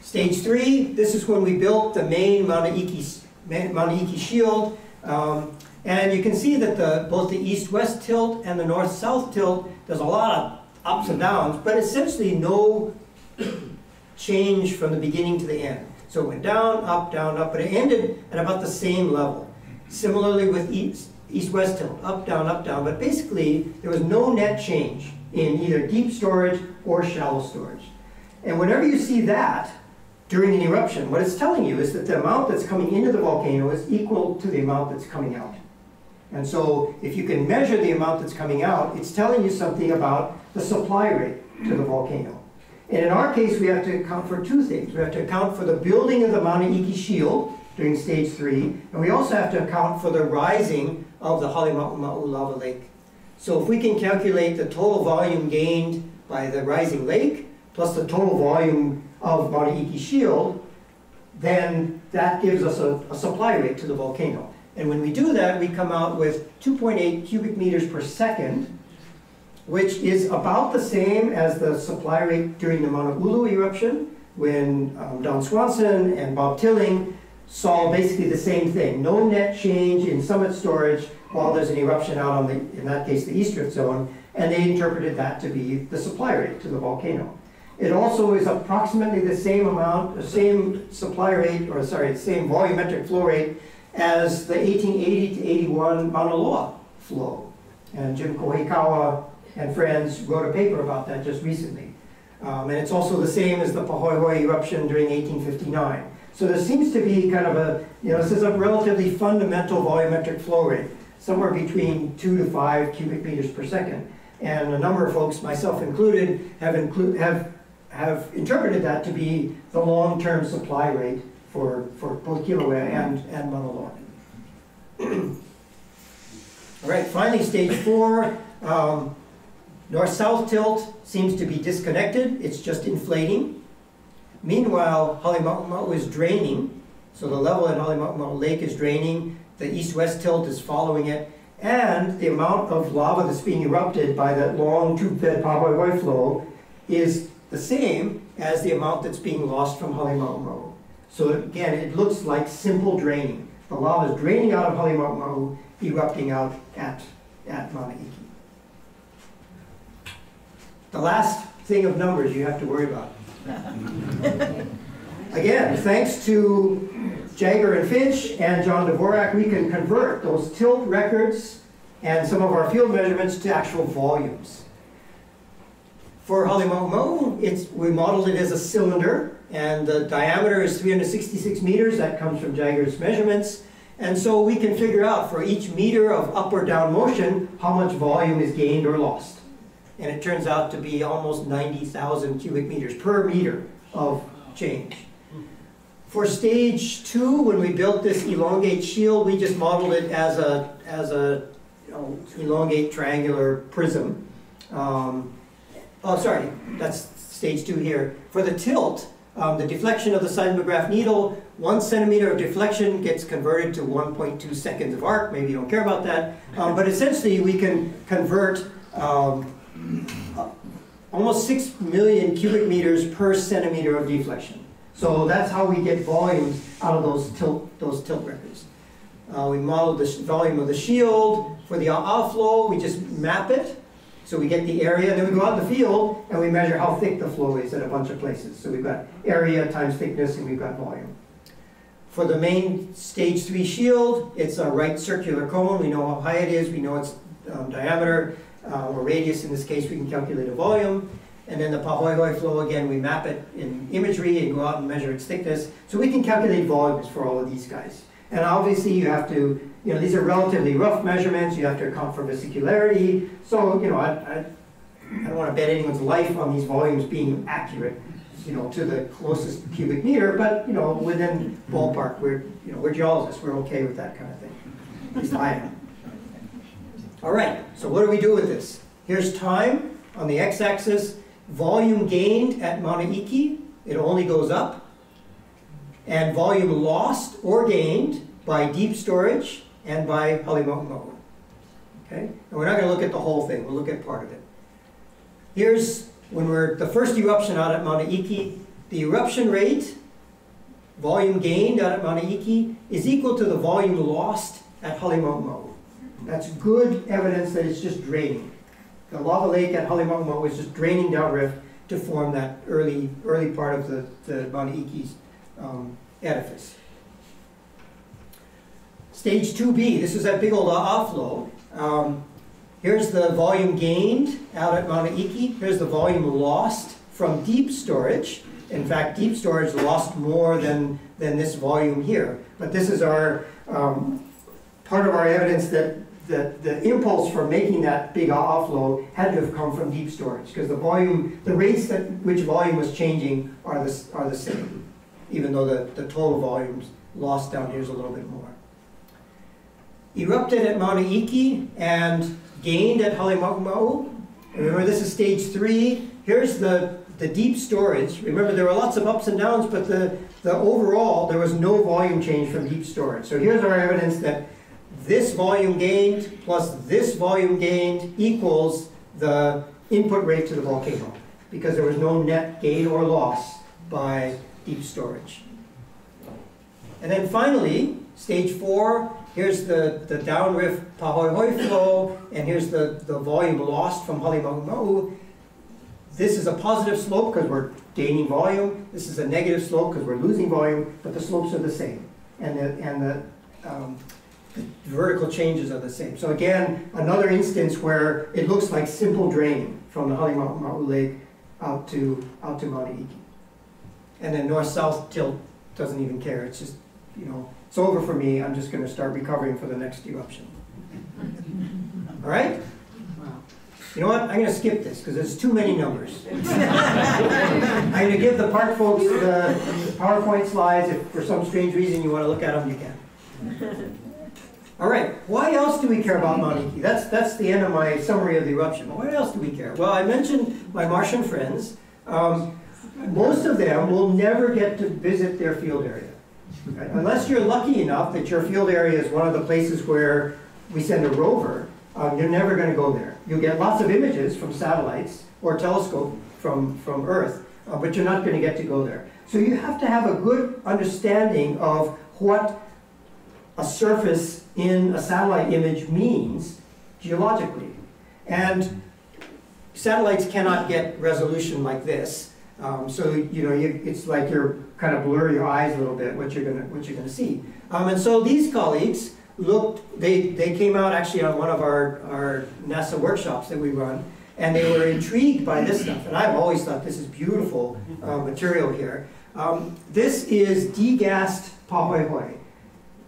Stage three, this is when we built the main Mauna Iki, shield. Um, and you can see that the, both the east-west tilt and the north-south tilt, there's a lot of ups and downs, but essentially no (clears throat) change from the beginning to the end. So it went down, up, down, up, but it ended at about the same level. Similarly with east, east-west tilt, up, down, up, down, but basically there was no net change in either deep storage or shallow storage. And whenever you see that during an eruption, what it's telling you is that the amount that's coming into the volcano is equal to the amount that's coming out. And so if you can measure the amount that's coming out, it's telling you something about the supply rate to the volcano. And in our case, we have to account for two things. We have to account for the building of the Mauna Iki shield during stage three, and we also have to account for the rising of the Halemaumau lava lake. So if we can calculate the total volume gained by the rising lake, plus the total volume of Mauna Iki shield, then that gives us a, a supply rate to the volcano. And when we do that, we come out with 2.8 cubic meters per second which is about the same as the supply rate during the Mauna Ulu eruption, when um, Don Swanson and Bob Tilling saw basically the same thing. No net change in summit storage while there's an eruption out on the, in that case, the East Rift Zone, and they interpreted that to be the supply rate to the volcano. It also is approximately the same amount, the same supply rate, or sorry, the same volumetric flow rate as the 1880 to 81 Mauna Loa flow. And Jim Kauahikaua and friends wrote a paper about that just recently. Um, and it's also the same as the Pahoehoe eruption during 1859. So there seems to be kind of a, you know, this is a relatively fundamental volumetric flow rate, somewhere between two to five cubic meters per second. And a number of folks, myself included, have include, have, have interpreted that to be the long-term supply rate for, for both Kilauea and, and Mauna Loa. (clears throat) All right, finally, stage four, um, north-south tilt seems to be disconnected, it's just inflating. Meanwhile, Halemaumau is draining, so the level at Halemaumau Lake is draining, the east-west tilt is following it, and the amount of lava that's being erupted by that long tube-fed Pahoehoe flow is the same as the amount that's being lost from Halemaumau. So again, it looks like simple draining. The lava is draining out of Halemaumau, erupting out at, at Mauna Iki. The last thing of numbers you have to worry about. (laughs) Again, thanks to Jaggar and Finch and John Dvorak, we can convert those tilt records and some of our field measurements to actual volumes. For Halemaumau, it's we modeled it as a cylinder, and the diameter is 366 meters. That comes from Jaggar's measurements. And so we can figure out for each meter of up or down motion how much volume is gained or lost. And it turns out to be almost 90,000 cubic meters per meter of change. For stage two, when we built this elongate shield, we just modeled it as a, as a you know, elongate triangular prism. Um, oh, sorry, that's stage two here. For the tilt, um, the deflection of the seismograph needle, one centimeter of deflection gets converted to 1.2 seconds of arc. Maybe you don't care about that. Um, but essentially, we can convert um, almost 6 million cubic meters per centimeter of deflection. So that's how we get volumes out of those tilt, those tilt records. Uh, we modeled the volume of the shield. For the outflow, we just map it. So we get the area, then we go out in the field and we measure how thick the flow is at a bunch of places. So we've got area times thickness and we've got volume. For the main stage three shield, it's a right circular cone. We know how high it is, we know its um, diameter uh, or radius. In this case, we can calculate a volume. And then the Pahoehoe flow, again, we map it in imagery and go out and measure its thickness. So we can calculate volumes for all of these guys. And obviously you have to, you know, these are relatively rough measurements. You have to account for vesicularity. So, you know, I, I, I don't want to bet anyone's life on these volumes being accurate, you know, to the closest cubic meter, but, you know, within ballpark, we're, you know, we're geologists. We're okay with that kind of thing. At least I am. All right, so what do we do with this? Here's time on the x-axis, volume gained at Mauna Iki, it only goes up and volume lost or gained by deep storage and by Halemaumau. Okay? And we're not going to look at the whole thing, we'll look at part of it. Here's when we're the first eruption out at Mauna Iki, the eruption rate, volume gained out at Mauna Iki, is equal to the volume lost at Halemaumau. That's good evidence that it's just draining. The lava lake at Halemaumau was just draining downrift to form that early, early part of the, the Mauna um, edifice. Stage 2B, this is that big old outflow. Um, here's the volume gained out at Mauna. Here's the volume lost from deep storage. In fact, deep storage lost more than, than this volume here. But this is our um, part of our evidence that, that the impulse for making that big outflow had to have come from deep storage because the volume, the rates at which volume was changing are the, are the same even though the, the total volumes lost down here is a little bit more. Erupted at Mauna Iki and gained at Halemaumau. Remember, this is stage three. Here's the, the deep storage. Remember, there were lots of ups and downs, but the, the overall, there was no volume change from deep storage. So here's our evidence that this volume gained plus this volume gained equals the input rate to the volcano because there was no net gain or loss by deep storage. And then finally, stage four, here's the, the downrift Pahoehoe flow, and here's the, the volume lost from Halemaumau. This is a positive slope because we're gaining volume. This is a negative slope because we're losing volume, but the slopes are the same. And the, and the, um, the vertical changes are the same. So again, another instance where it looks like simple draining from the Halemaumau Lake out to, out to Mauna Iki and then north-south tilt doesn't even care. It's just, you know, it's over for me. I'm just going to start recovering for the next eruption. (laughs) All right? You know what? I'm going to skip this because there's too many numbers. (laughs) I'm going to give the park folks the PowerPoint slides. If for some strange reason you want to look at them, you can. (laughs) All right, why else do we care about Mauna Iki? That's, that's the end of my summary of the eruption. But Why else do we care? Well, I mentioned my Martian friends. Um, most of them will never get to visit their field area. Right? Unless you're lucky enough that your field area is one of the places where we send a rover, um, you're never going to go there. You'll get lots of images from satellites or telescope from, from Earth, uh, but you're not going to get to go there. So you have to have a good understanding of what a surface in a satellite image means geologically. And satellites cannot get resolution like this. Um, so you know, you, it's like you're kind of blur your eyes a little bit what you're gonna what you're gonna see. Um, and so these colleagues looked. They they came out actually on one of our our NASA workshops that we run, and they were intrigued by this stuff. And I've always thought this is beautiful uh, material here. Um, this is degassed pahoehoe.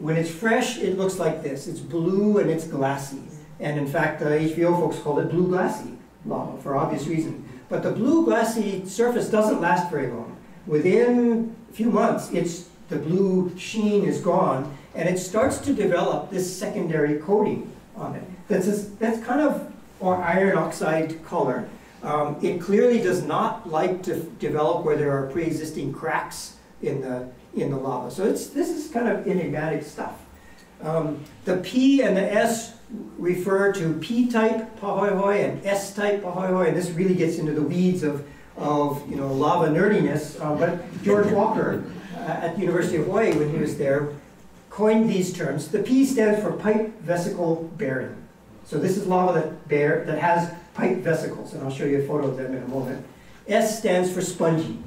When it's fresh, it looks like this. It's blue and it's glassy. And in fact, the HVO folks call it blue glassy lava for obvious reason. But the blue glassy surface doesn't last very long. Within a few months, it's, the blue sheen is gone, and it starts to develop this secondary coating on it. That's, a, that's kind of or iron oxide color. Um, it clearly does not like to develop where there are pre-existing cracks in the, in the lava. So it's, this is kind of enigmatic stuff. Um, the P and the S refer to P-type pahoehoe and S-type pahoehoe, and this really gets into the weeds of, of you know, lava nerdiness. Uh, but George Walker uh, at the University of Hawaii, when he was there, coined these terms. The P stands for pipe vesicle bearing. So this is lava that, bear, that has pipe vesicles, and I'll show you a photo of them in a moment. S stands for spongy.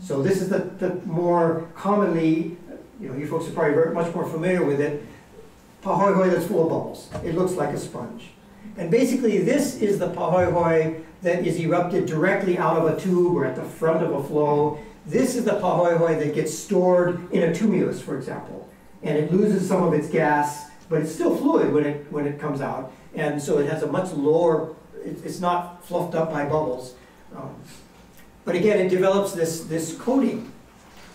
So this is the, the more commonly, you know, you folks are probably very, much more familiar with it, pahoehoe that's full of bubbles. It looks like a sponge. And basically this is the pahoehoe that is erupted directly out of a tube or at the front of a flow. This is the pahoehoe that gets stored in a tumulus, for example. And it loses some of its gas, but it's still fluid when it, when it comes out. And so it has a much lower, it, it's not fluffed up by bubbles. Um, but again, it develops this, this coating.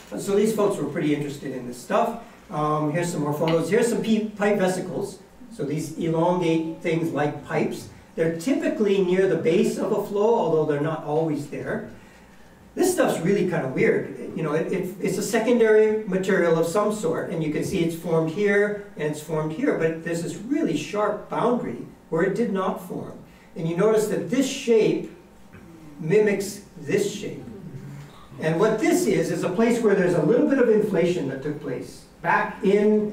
And so these folks were pretty interested in this stuff. Um, here's some more photos. Here's some pipe vesicles. So these elongate things like pipes. They're typically near the base of a flow, although they're not always there. This stuff's really kind of weird. You know, it, it, it's a secondary material of some sort, and you can see it's formed here and it's formed here, but there's this really sharp boundary where it did not form. And you notice that this shape mimics this shape. And what this is, is a place where there's a little bit of inflation that took place back in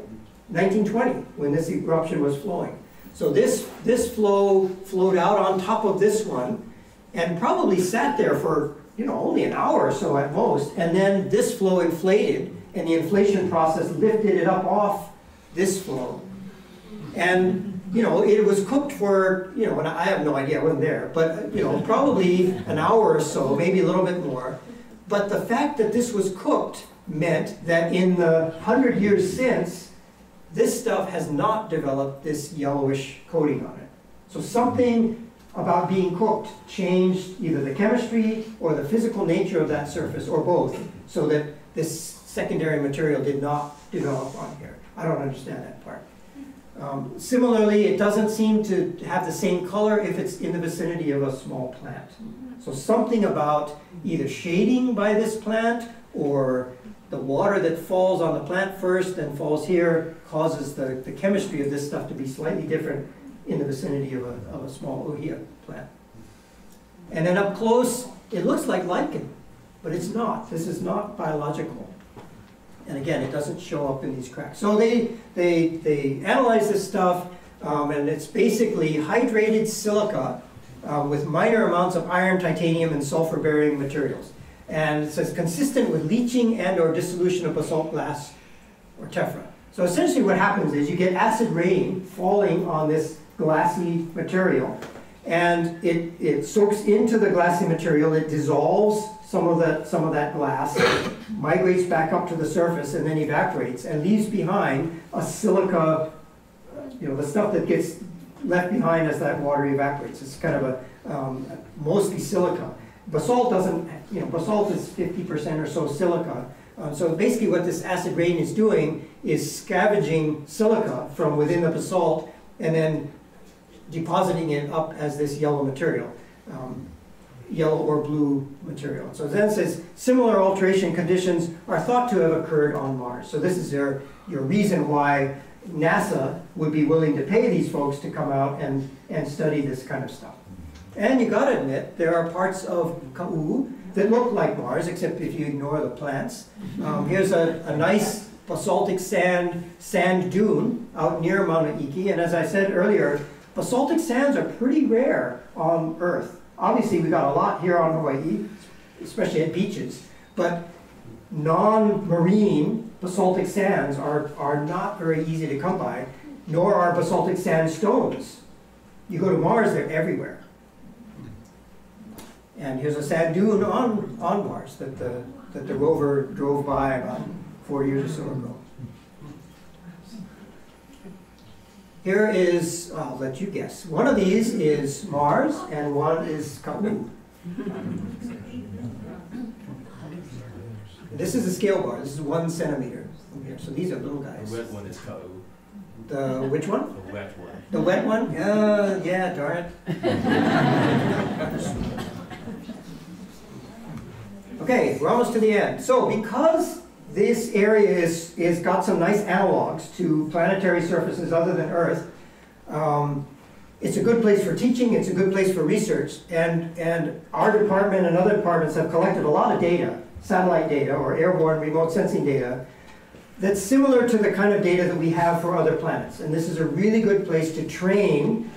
1920 when this eruption was flowing. So this, this flow flowed out on top of this one and probably sat there for you know, only an hour or so at most. And then this flow inflated and the inflation process lifted it up off this flow. And you know, it was cooked for, you know, and I have no idea, I wasn't there, but, you know, probably an hour or so, maybe a little bit more. But the fact that this was cooked meant that in the hundred years since, this stuff has not developed this yellowish coating on it. So something about being cooked changed either the chemistry or the physical nature of that surface, or both, so that this secondary material did not develop on here. I don't understand that part. Um, similarly, it doesn't seem to have the same color if it's in the vicinity of a small plant. So something about either shading by this plant or the water that falls on the plant first and falls here causes the, the chemistry of this stuff to be slightly different in the vicinity of a, of a small ohia plant. And then up close, it looks like lichen, but it's not. This is not biological. And again, it doesn't show up in these cracks. So they, they, they analyze this stuff, um, and it's basically hydrated silica uh, with minor amounts of iron, titanium, and sulfur-bearing materials. And it says consistent with leaching and or dissolution of basalt glass or tephra. So essentially what happens is you get acid rain falling on this glassy material, and it, it soaks into the glassy material, it dissolves some of that, some of that glass, migrates back up to the surface and then evaporates and leaves behind a silica, you know, the stuff that gets left behind as that water evaporates. It's kind of a, um, mostly silica. Basalt doesn't, you know, basalt is 50% or so silica. Uh, so basically what this acid rain is doing is scavenging silica from within the basalt and then depositing it up as this yellow material, um, yellow or blue material. So then says similar alteration conditions are thought to have occurred on Mars. So this is your, your reason why NASA would be willing to pay these folks to come out and, and study this kind of stuff. And you gotta admit, there are parts of Ka'u that look like Mars, except if you ignore the plants. Um, here's a, a nice basaltic sand, sand dune out near Mauna Iki, and as I said earlier, basaltic sands are pretty rare on Earth. Obviously, we got a lot here on Hawaii, especially at beaches, but non-marine basaltic sands are, are not very easy to come by, nor are basaltic sandstones. You go to Mars, they're everywhere. And here's a sand dune on, on Mars that the, that the rover drove by about four years or so ago. Here is, I'll let you guess. One of these is Mars and one is Ka'u. This is a scale bar. This is one centimeter from here. So these are little guys. The wet one is Ka'u, The which one? the wet one. The wet one? Uh, yeah, darn it. (laughs) Okay, we're almost to the end. So because this area is, is got some nice analogs to planetary surfaces other than Earth, um, it's a good place for teaching, it's a good place for research, and, and our department and other departments have collected a lot of data, satellite data or airborne remote sensing data, that's similar to the kind of data that we have for other planets. And this is a really good place to train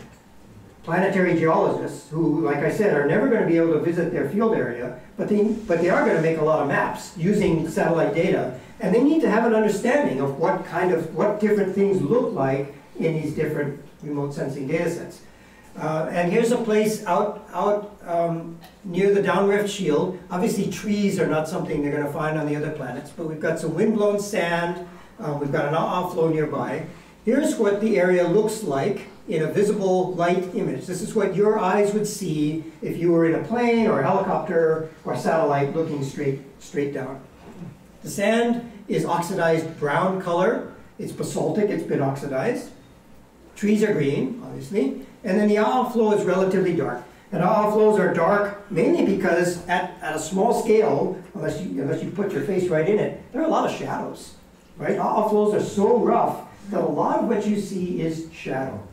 planetary geologists who, like I said, are never going to be able to visit their field area, but they, but they are going to make a lot of maps using satellite data. And they need to have an understanding of what kind of, what different things look like in these different remote sensing data sets. Uh, and here's a place out, out um, near the downrift shield. Obviously trees are not something they're going to find on the other planets, but we've got some windblown sand, uh, we've got an outflow nearby. Here's what the area looks like in a visible light image. This is what your eyes would see if you were in a plane or a helicopter or a satellite looking straight, straight down. The sand is oxidized brown color. It's basaltic, it's been oxidized. Trees are green, obviously. And then the outflow is relatively dark. And outflows are dark mainly because at, at a small scale, unless you, unless you put your face right in it, there are a lot of shadows, right? Outflows are so rough that a lot of what you see is shadow.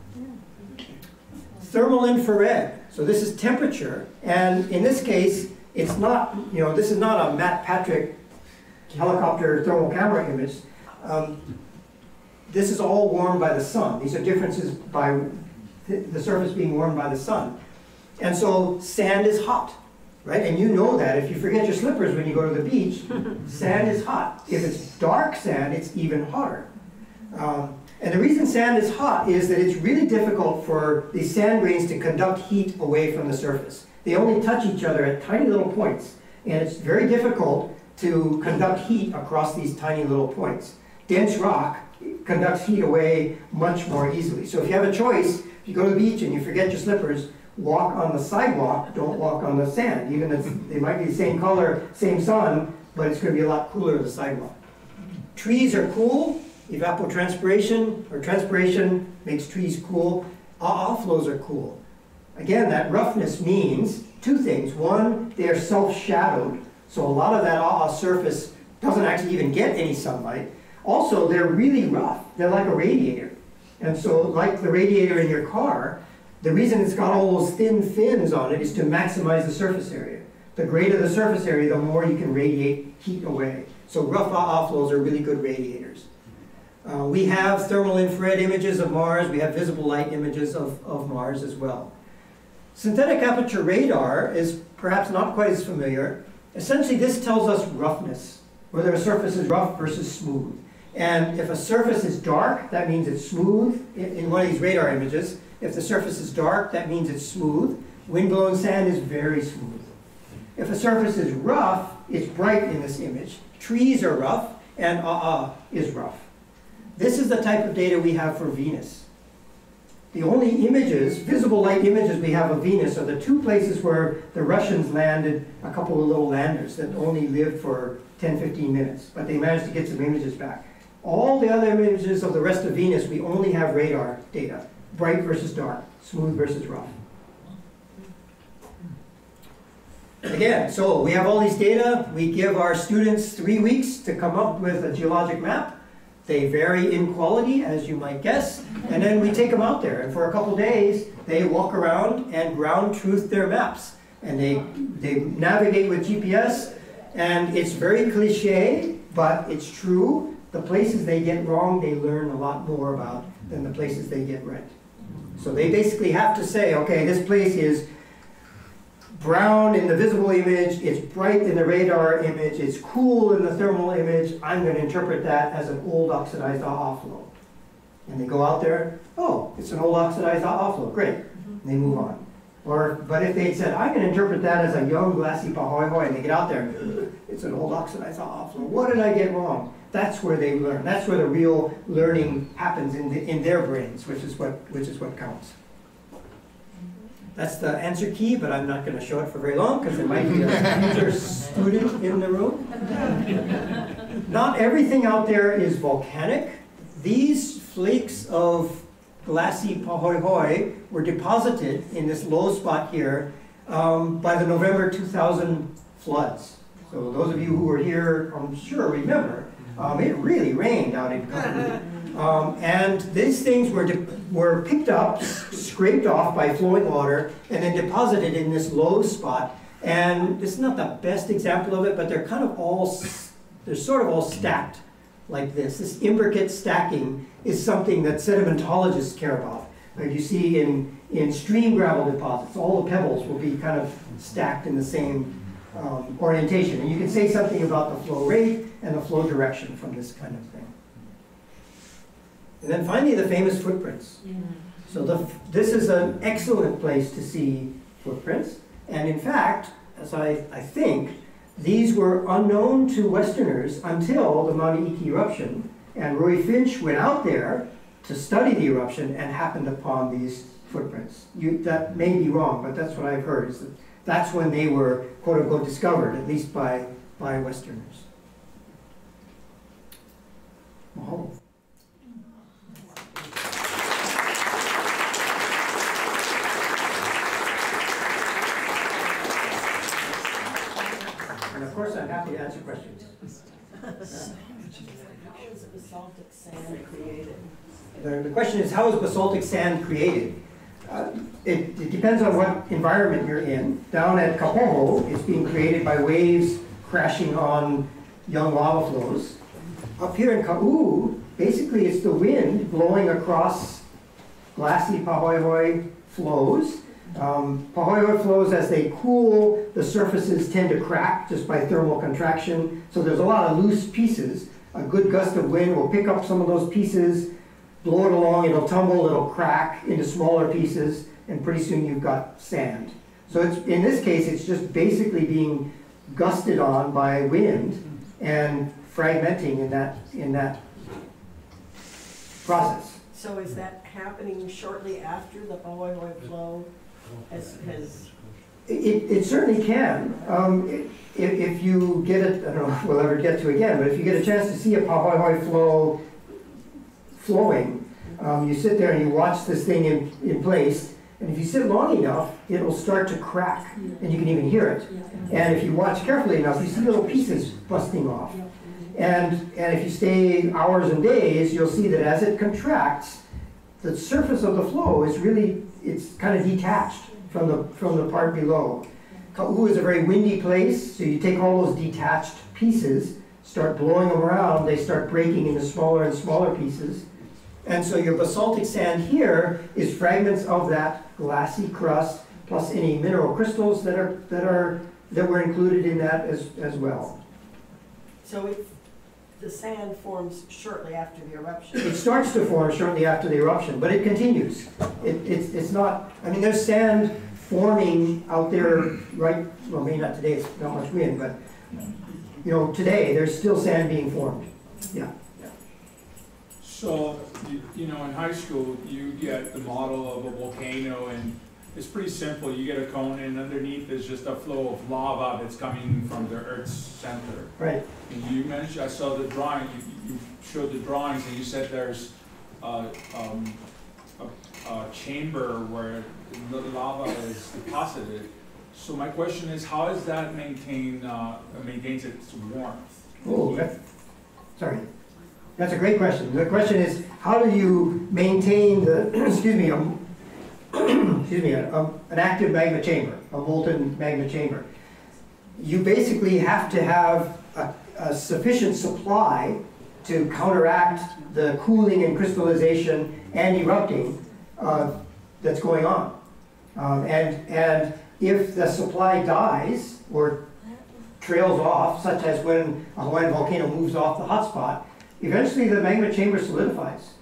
Thermal infrared. So this is temperature. And in this case, it's not, you know, this is not a Matt Patrick helicopter thermal camera image. Um, this is all warmed by the sun. These are differences by th the surface being warmed by the sun. And so sand is hot, right? And you know that if you forget your slippers when you go to the beach, (laughs) sand is hot. If it's dark sand, it's even hotter. Um, and the reason sand is hot is that it's really difficult for these sand grains to conduct heat away from the surface. They only touch each other at tiny little points. And it's very difficult to conduct heat across these tiny little points. Dense rock conducts heat away much more easily. So if you have a choice, if you go to the beach and you forget your slippers, walk on the sidewalk, don't walk on the sand. Even if (laughs) they might be the same color, same sun, but it's going to be a lot cooler on the sidewalk. Trees are cool, evapotranspiration or transpiration makes trees cool. Uh, outflows are cool. Again, that roughness means two things. One, they are self-shadowed, so a lot of that ah surface doesn't actually even get any sunlight. Also, they're really rough. They're like a radiator. And so, like the radiator in your car, the reason it's got all those thin fins on it is to maximize the surface area. The greater the surface area, the more you can radiate heat away. So rough outflows are really good radiators. Uh, we have thermal infrared images of Mars. We have visible light images of, of Mars as well. Synthetic aperture radar is perhaps not quite as familiar. Essentially, this tells us roughness, whether a surface is rough versus smooth. And if a surface is dark, that means it's smooth in, one of these radar images. If the surface is dark, that means it's smooth. Windblown sand is very smooth. If a surface is rough, it's bright in this image. Trees are rough, and uh-uh is rough. This is the type of data we have for Venus. The only images, visible light images we have of Venus are the two places where the Russians landed a couple of little landers that only lived for 10, 15 minutes, but they managed to get some images back. All the other images of the rest of Venus, we only have radar data, bright versus dark, smooth versus rough. Again, so we have all these data, we give our students three weeks to come up with a geologic map. They vary in quality, as you might guess, and then we take them out there, and for a couple days, they walk around and ground truth their maps. And they, they navigate with GPS, and it's very cliche, but it's true. The places they get wrong, they learn a lot more about than the places they get right. So they basically have to say, okay, this place is brown in the visible image, it's bright in the radar image, it's cool in the thermal image, I'm going to interpret that as an old oxidized offload. And they go out there, oh, it's an old oxidized flow, great. And they move on. Or, but if they said, I can interpret that as a young glassy pahoehoe, and they get out there, it's an old oxidized offload. What did I get wrong? That's where they learn. That's where the real learning happens in, the, in their brains, which is what, which is what counts. That's the answer key, but I'm not going to show it for very long because there might be a future student in the room. Not everything out there is volcanic. These flakes of glassy pahoehoe were deposited in this low spot here um, by the November 2000 floods. So those of you who were here, I'm sure remember, um, it really rained out in Kapolei. Um, and these things were, were picked up, scraped off by flowing water, and then deposited in this low spot. And this is not the best example of it, but they're kind of all, they're sort of all stacked like this. This imbricate stacking is something that sedimentologists care about. Like you see in, in stream gravel deposits, all the pebbles will be kind of stacked in the same um, orientation. And you can say something about the flow rate and the flow direction from this kind of. And then finally, the famous footprints. Mm-hmm. So the, this is an excellent place to see footprints. And in fact, as I, I think, these were unknown to Westerners until the Mauna Iki eruption. And Ruy Finch went out there to study the eruption and happened upon these footprints. You, that may be wrong, but that's what I've heard, is that that's when they were, quote unquote, discovered, at least by, by Westerners. Mahalo. And of course, I'm happy to answer questions. How is basaltic sand created? The, the question is, how is basaltic sand created? Uh, it, it depends on what environment you're in. Down at Kapoho, it's being created by waves crashing on young lava flows. Up here in Ka'u, basically it's the wind blowing across glassy pahoehoe flows. Um, flows, as they cool, the surfaces tend to crack just by thermal contraction. So there's a lot of loose pieces. A good gust of wind will pick up some of those pieces, blow it along, it'll tumble, it'll crack into smaller pieces, and pretty soon you've got sand. So it's, in this case, it's just basically being gusted on by wind and fragmenting in that, in that process. So is that happening shortly after the Pahoehoe flow has, has, It, it certainly can. Um, i- if, if you get it, I don't know if we'll ever get to again, but if you get a chance to see a Pahoehoe flow flowing, um, you sit there and you watch this thing in, in place, and if you sit long enough, it'll start to crack, and you can even hear it. And if you watch carefully enough, you see little pieces busting off. And, and if you stay hours and days, you'll see that as it contracts, the surface of the flow is really, it's kind of detached from the, from the part below. Ka'u is a very windy place, so you take all those detached pieces, start blowing them around, they start breaking into smaller and smaller pieces. And so your basaltic sand here is fragments of that glassy crust, plus any mineral crystals that are, that are, that were included in that as, as well. so it, the sand forms shortly after the eruption? It starts to form shortly after the eruption, but it continues. It, it's, it's not, I mean, there's sand forming out there, right, well, maybe not today, it's not much wind, but, you know, today, there's still sand being formed. Yeah, So, you, you know, in high school, you get the model of a volcano and it's pretty simple. You get a cone and underneath is just a flow of lava that's coming from the Earth's center. right. And you mentioned, I saw the drawing, you, you showed the drawings and you said there's, uh, um, a, a chamber where the lava is deposited. So my question is, how is that maintain, uh, maintains its warmth? Oh, that's, sorry. That's a great question. The question is, how do you maintain the, (clears throat) excuse me, um, excuse me, a- a- an active magma chamber, a molten magma chamber? You basically have to have a, a sufficient supply to counteract the cooling and crystallization and erupting uh, that's going on. Um, and, and if the supply dies or trails off, such as when a Hawaiian volcano moves off the hotspot, eventually the magma chamber solidifies.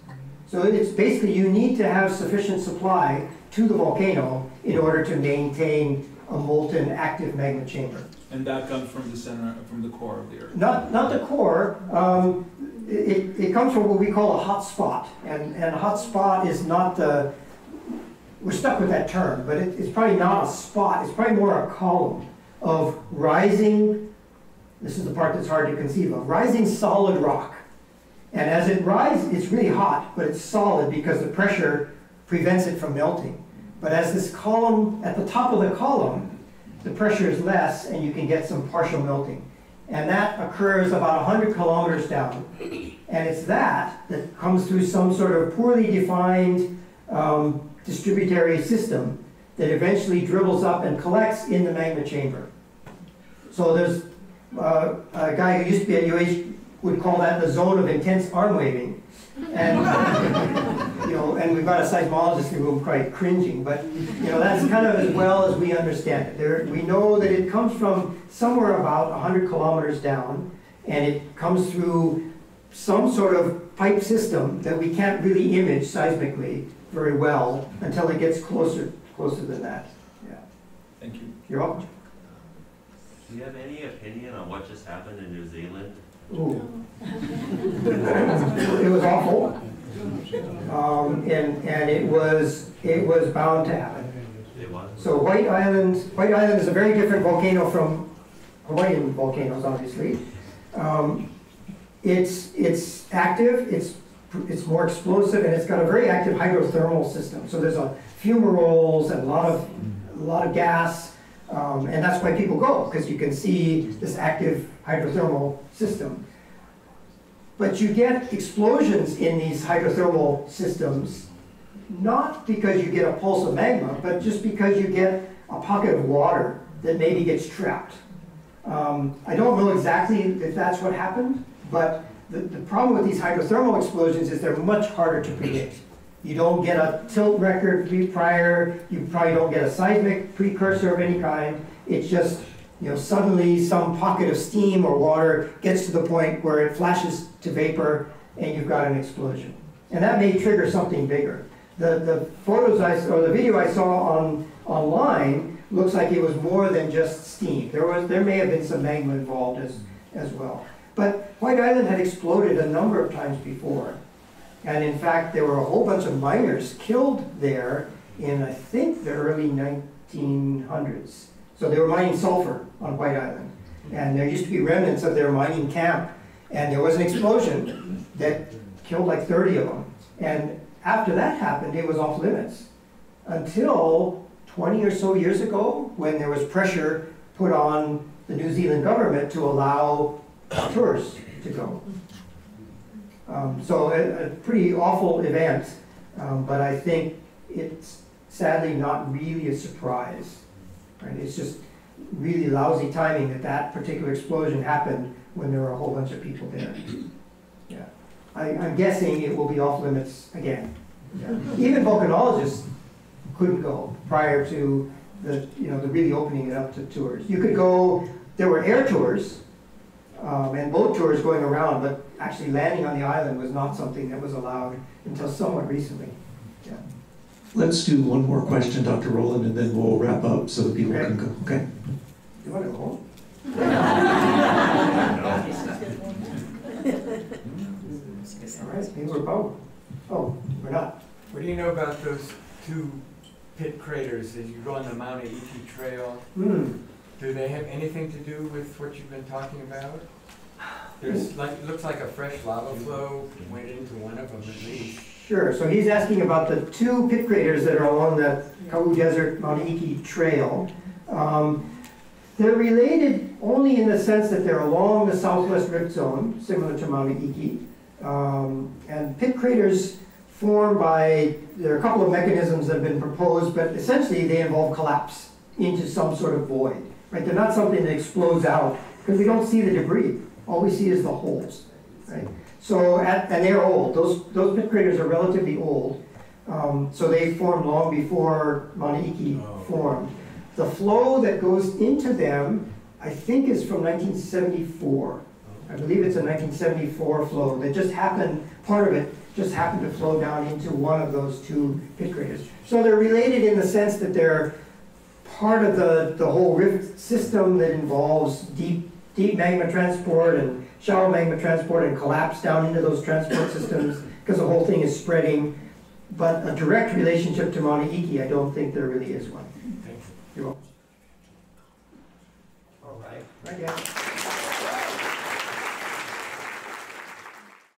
So it's basically, you need to have sufficient supply to the volcano in order to maintain a molten active magma chamber. And that comes from the center, from the core of the Earth? Not, not the core, um, it, it comes from what we call a hot spot. And, and a hot spot is not the, we're stuck with that term, but it, it's probably not a spot, it's probably more a column of rising, this is the part that's hard to conceive of, rising solid rock. And as it rises, it's really hot, but it's solid because the pressure prevents it from melting. But as this column, at the top of the column, the pressure is less and you can get some partial melting. And that occurs about 100 kilometers down. And it's that that comes through some sort of poorly defined um, distributary system that eventually dribbles up and collects in the magma chamber. So there's uh, a guy who used to be at UH would call that the zone of intense arm waving. And, you know, and we've got a seismologist who will room quite cringing, but, you know, that's kind of as well as we understand it. There, we know that it comes from somewhere about 100 kilometers down, and it comes through some sort of pipe system that we can't really image seismically very well until it gets closer, closer than that. Yeah. Thank you. You're welcome. Do you have any opinion on what just happened in New Zealand? Ooh. It was awful. Um, and, and it was, it was bound to happen. So White Island, White Island is a very different volcano from Hawaiian volcanoes, obviously. Um, it's, it's active, it's, it's more explosive, and it's got a very active hydrothermal system. So there's a fumaroles and a lot of, a lot of gas, um, and that's why people go, because you can see this active hydrothermal system. But you get explosions in these hydrothermal systems, not because you get a pulse of magma, but just because you get a pocket of water that maybe gets trapped. Um, I don't know exactly if that's what happened, but the, the problem with these hydrothermal explosions is they're much harder to predict. You don't get a tilt record prior, you probably don't get a seismic precursor of any kind. It's just, you know, suddenly some pocket of steam or water gets to the point where it flashes to vapor and you've got an explosion. And that may trigger something bigger. The, the photos I, or the video I saw on, online looks like it was more than just steam. There was, there may have been some magma involved as, as well. But White Island had exploded a number of times before. And in fact, there were a whole bunch of miners killed there in, I think, the early 1900s. So they were mining sulfur on White Island. And there used to be remnants of their mining camp. And there was an explosion that killed like 30 of them. And after that happened, it was off limits. Until 20 or so years ago, when there was pressure put on the New Zealand government to allow tourists to go. Um, so a, a pretty awful event, um, but I think it's sadly not really a surprise. Right? It's just really lousy timing that that particular explosion happened when there were a whole bunch of people there. (clears throat) Yeah, I, I'm guessing it will be off limits again. Yeah. (laughs) Even volcanologists couldn't go prior to the, you know, the really opening it up to tours. You could go, there were air tours, um, and boat tours going around, but actually landing on the island was not something that was allowed until somewhat recently. Yeah. Let's do one more question, Dr. Rowland, and then we'll wrap up so that people can go, okay? You want to go home? All right, maybe we're, oh, oh, we're not. What do you know about those two pit craters as you go on the Mauna Iki Trail? Hmm, Do they have anything to do with what you've been talking about? There's like, it looks like a fresh lava flow went into one of them at least. Sure, so he's asking about the two pit craters that are along the Kau Desert Mauna Iki Trail. Um, They're related only in the sense that they're along the southwest rift zone, similar to Mauna Iki. Um, And pit craters form by, there are a couple of mechanisms that have been proposed, but essentially they involve collapse into some sort of void, right? They're not something that explodes out, because we don't see the debris. All we see is the holes, right? So, at- and they're old, those, those pit craters are relatively old. Um, So they formed long before Mauna Oh. formed. The flow that goes into them, I think is from 1974. I believe it's a 1974 flow that just happened, part of it just happened to flow down into one of those two pit craters. So they're related in the sense that they're part of the, the whole rift system that involves deep, deep magma transport and shallow magma transport and collapse down into those transport systems because the whole thing is spreading. But a direct relationship to Mauna Iki, I don't think there really is one. Thank you. You're welcome. All right. Right, yeah.